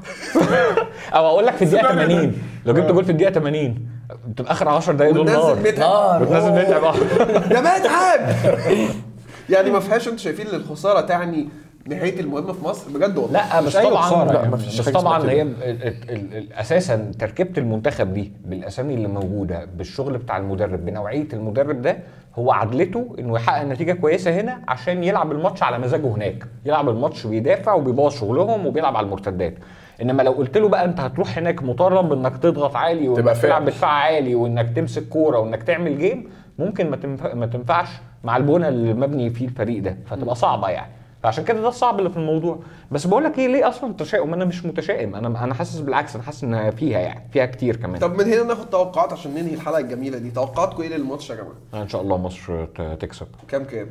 أو أقول لك في الدقيقة 80 لو جبت جول في الدقيقة 80 بتبقى آخر 10 دقايق دول نار. متعب. بتنزل متعب. يا متعب. يعني ما فيهاش أنتوا شايفين إن الخسارة تعني نهاية المهمة في مصر؟ بجد والله. لا بس أي طبعا خسارة لا يعني. حاجة طبعا هي أساسا تركيبة المنتخب دي بالأسامي اللي موجودة بالشغل بتاع المدرب بنوعية المدرب ده هو عدلته إنه يحقق نتيجة كويسة هنا عشان يلعب الماتش على مزاجه هناك. يلعب الماتش بيدافع وبيبوظ شغلهم وبيلعب على المرتدات. إنما لو قلت له بقى أنت هتروح هناك مطالب انك تضغط عالي وإنك. تلعب بدفاع عالي وإنك تمسك كورة وإنك تعمل جيم ممكن ما تنفعش مع البنى اللي مبني فيه الفريق ده فتبقى صعبة يعني. فعشان كده ده الصعب اللي في الموضوع. بس بقول لك إيه ليه أصلا تشاؤم أنا مش متشائم. أنا أنا حاسس بالعكس أنا حاسس ان فيها يعني فيها كتير كمان. طب من هنا ناخد توقعات عشان ننهي الحلقة الجميلة دي. توقعاتكم إيه للماتش يا جماعة؟ ان شاء الله مصر تكسب. كام كام؟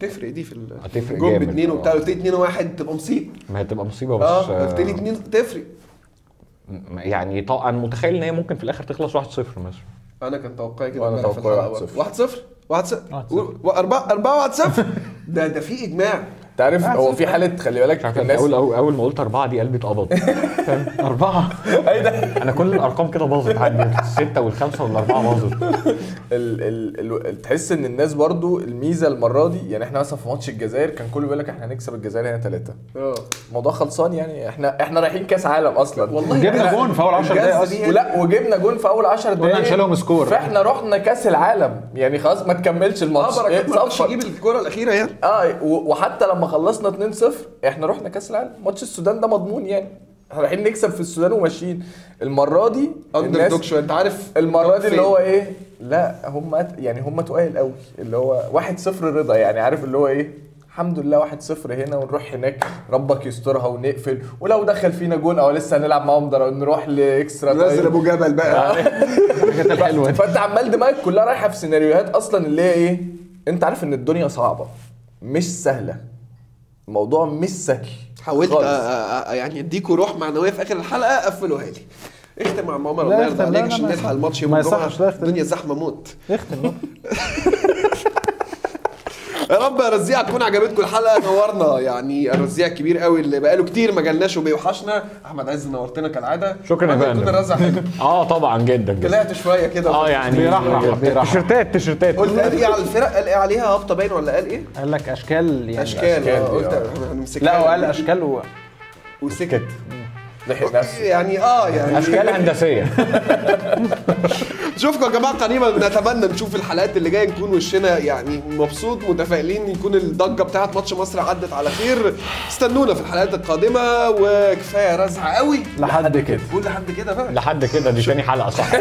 تفرق دي في ال هتفرق جون جامد. باثنين وبتاع. قلت لي 2 1 تبقى مصيبة. ما هي تبقى مصيبة بس آه قلت لي آه، 2 تفرق يعني طبعا متخيل ان هي ممكن في الآخر تخلص 1-0 مثلا. أنا كان توقعي كده في توقعي الحلقة. 1-0. 1 0 1 0 1-0. 4 4 1 0 ده ده في إجماع. انت عارف هو في حالة خلي بالك الناس اول اول ما قلت أربعة دي قلبي اتقبض. أربعة. إيه ده. أنا كل الأرقام كده باظت عندي الستة والخمسة والأربعة باظت. ال ال ال تحس إن الناس برضو الميزة المرة دي يعني إحنا مثلا في ماتش الجزائر كان كله بيقول لك إحنا هنكسب الجزائر هنا ثلاثة آه. الموضوع خلصان يعني إحنا إحنا رايحين كأس عالم أصلا. والله جبنا جون في أول 10 دقايق. الجزة أصلا دي ولا وجبنا جون في أول 10 قلنا دقايق. نشيلهم score. فإحنا رحنا كأس العالم. يعني خلاص ما تكملش الماتش. آه بركات ما الكرة الأخيرة يعني. آه وحتى لما خلصنا 2-0 إحنا رحنا كأس العالم. ماتش السودان ده مضمون يعني. إحنا رايحين نكسب في السودان وماشيين. المرة دي الناس underdog أنت عارف المرة دي؟ اللي هو إيه؟ لا هم يعني هم تقال قوي. اللي هو 1-0 رضا يعني. عارف اللي هو إيه؟ الحمد لله 1-0 هنا ونروح هناك. ربك يسترها ونقفل. ولو دخل فينا جون أو لسه هنلعب معاهم نروح ل extra نزل time. أبو جبل بقى. دي. فانت عمال دماغك كلها رايحة في سيناريوهات أصلا اللي هي إيه؟ انت عارف إن الدنيا صعبة. مش سهلة. الموضوع مش سهل حاولت يعني أديكوا روح معنوية في آخر الحلقة قفلوها لي اختم مع عمر لا الله يرضى عليك عشان نلحق. الماتش يوم الجمعة. الدنيا زحمة موت اختم. يا رب يا رزيع تكون عجبتكم الحلقة نورنا. يعني الرزيع الكبير قوي اللي بقاله كتير ما جالناش وبيوحشنا. أحمد عز نورتنا كالعادة. شكرا يا فندم. يكون الرزع حلو. آه طبعا جدا جدا. طلعت شوية كده. آه يعني بيرحرح، بيرحرح. تيشرتات تيشرتات قلت قال إيه على الفرق؟ قال إيه عليها؟ هابطه باين ولا قال إيه؟ قال لك أشكال يعني أشكال. أشكال. قلت آه. هنمسكها. لا هو قال أشكال و... وسكت. لحق نفسه يعني آه يعني. أشكال هندسية. نشوفكم يا جماعة قريبا نتمنى نشوف الحلقات اللي جاية نكون وشنا يعني مبسوط متفائلين يكون الضجة بتاعت ماتش مصر عدت على خير. استنونا في الحلقات القادمة وكفاية رزع قوي. لحد كده. قول لحد كده بقى. لحد كده دي تاني حلقة صح؟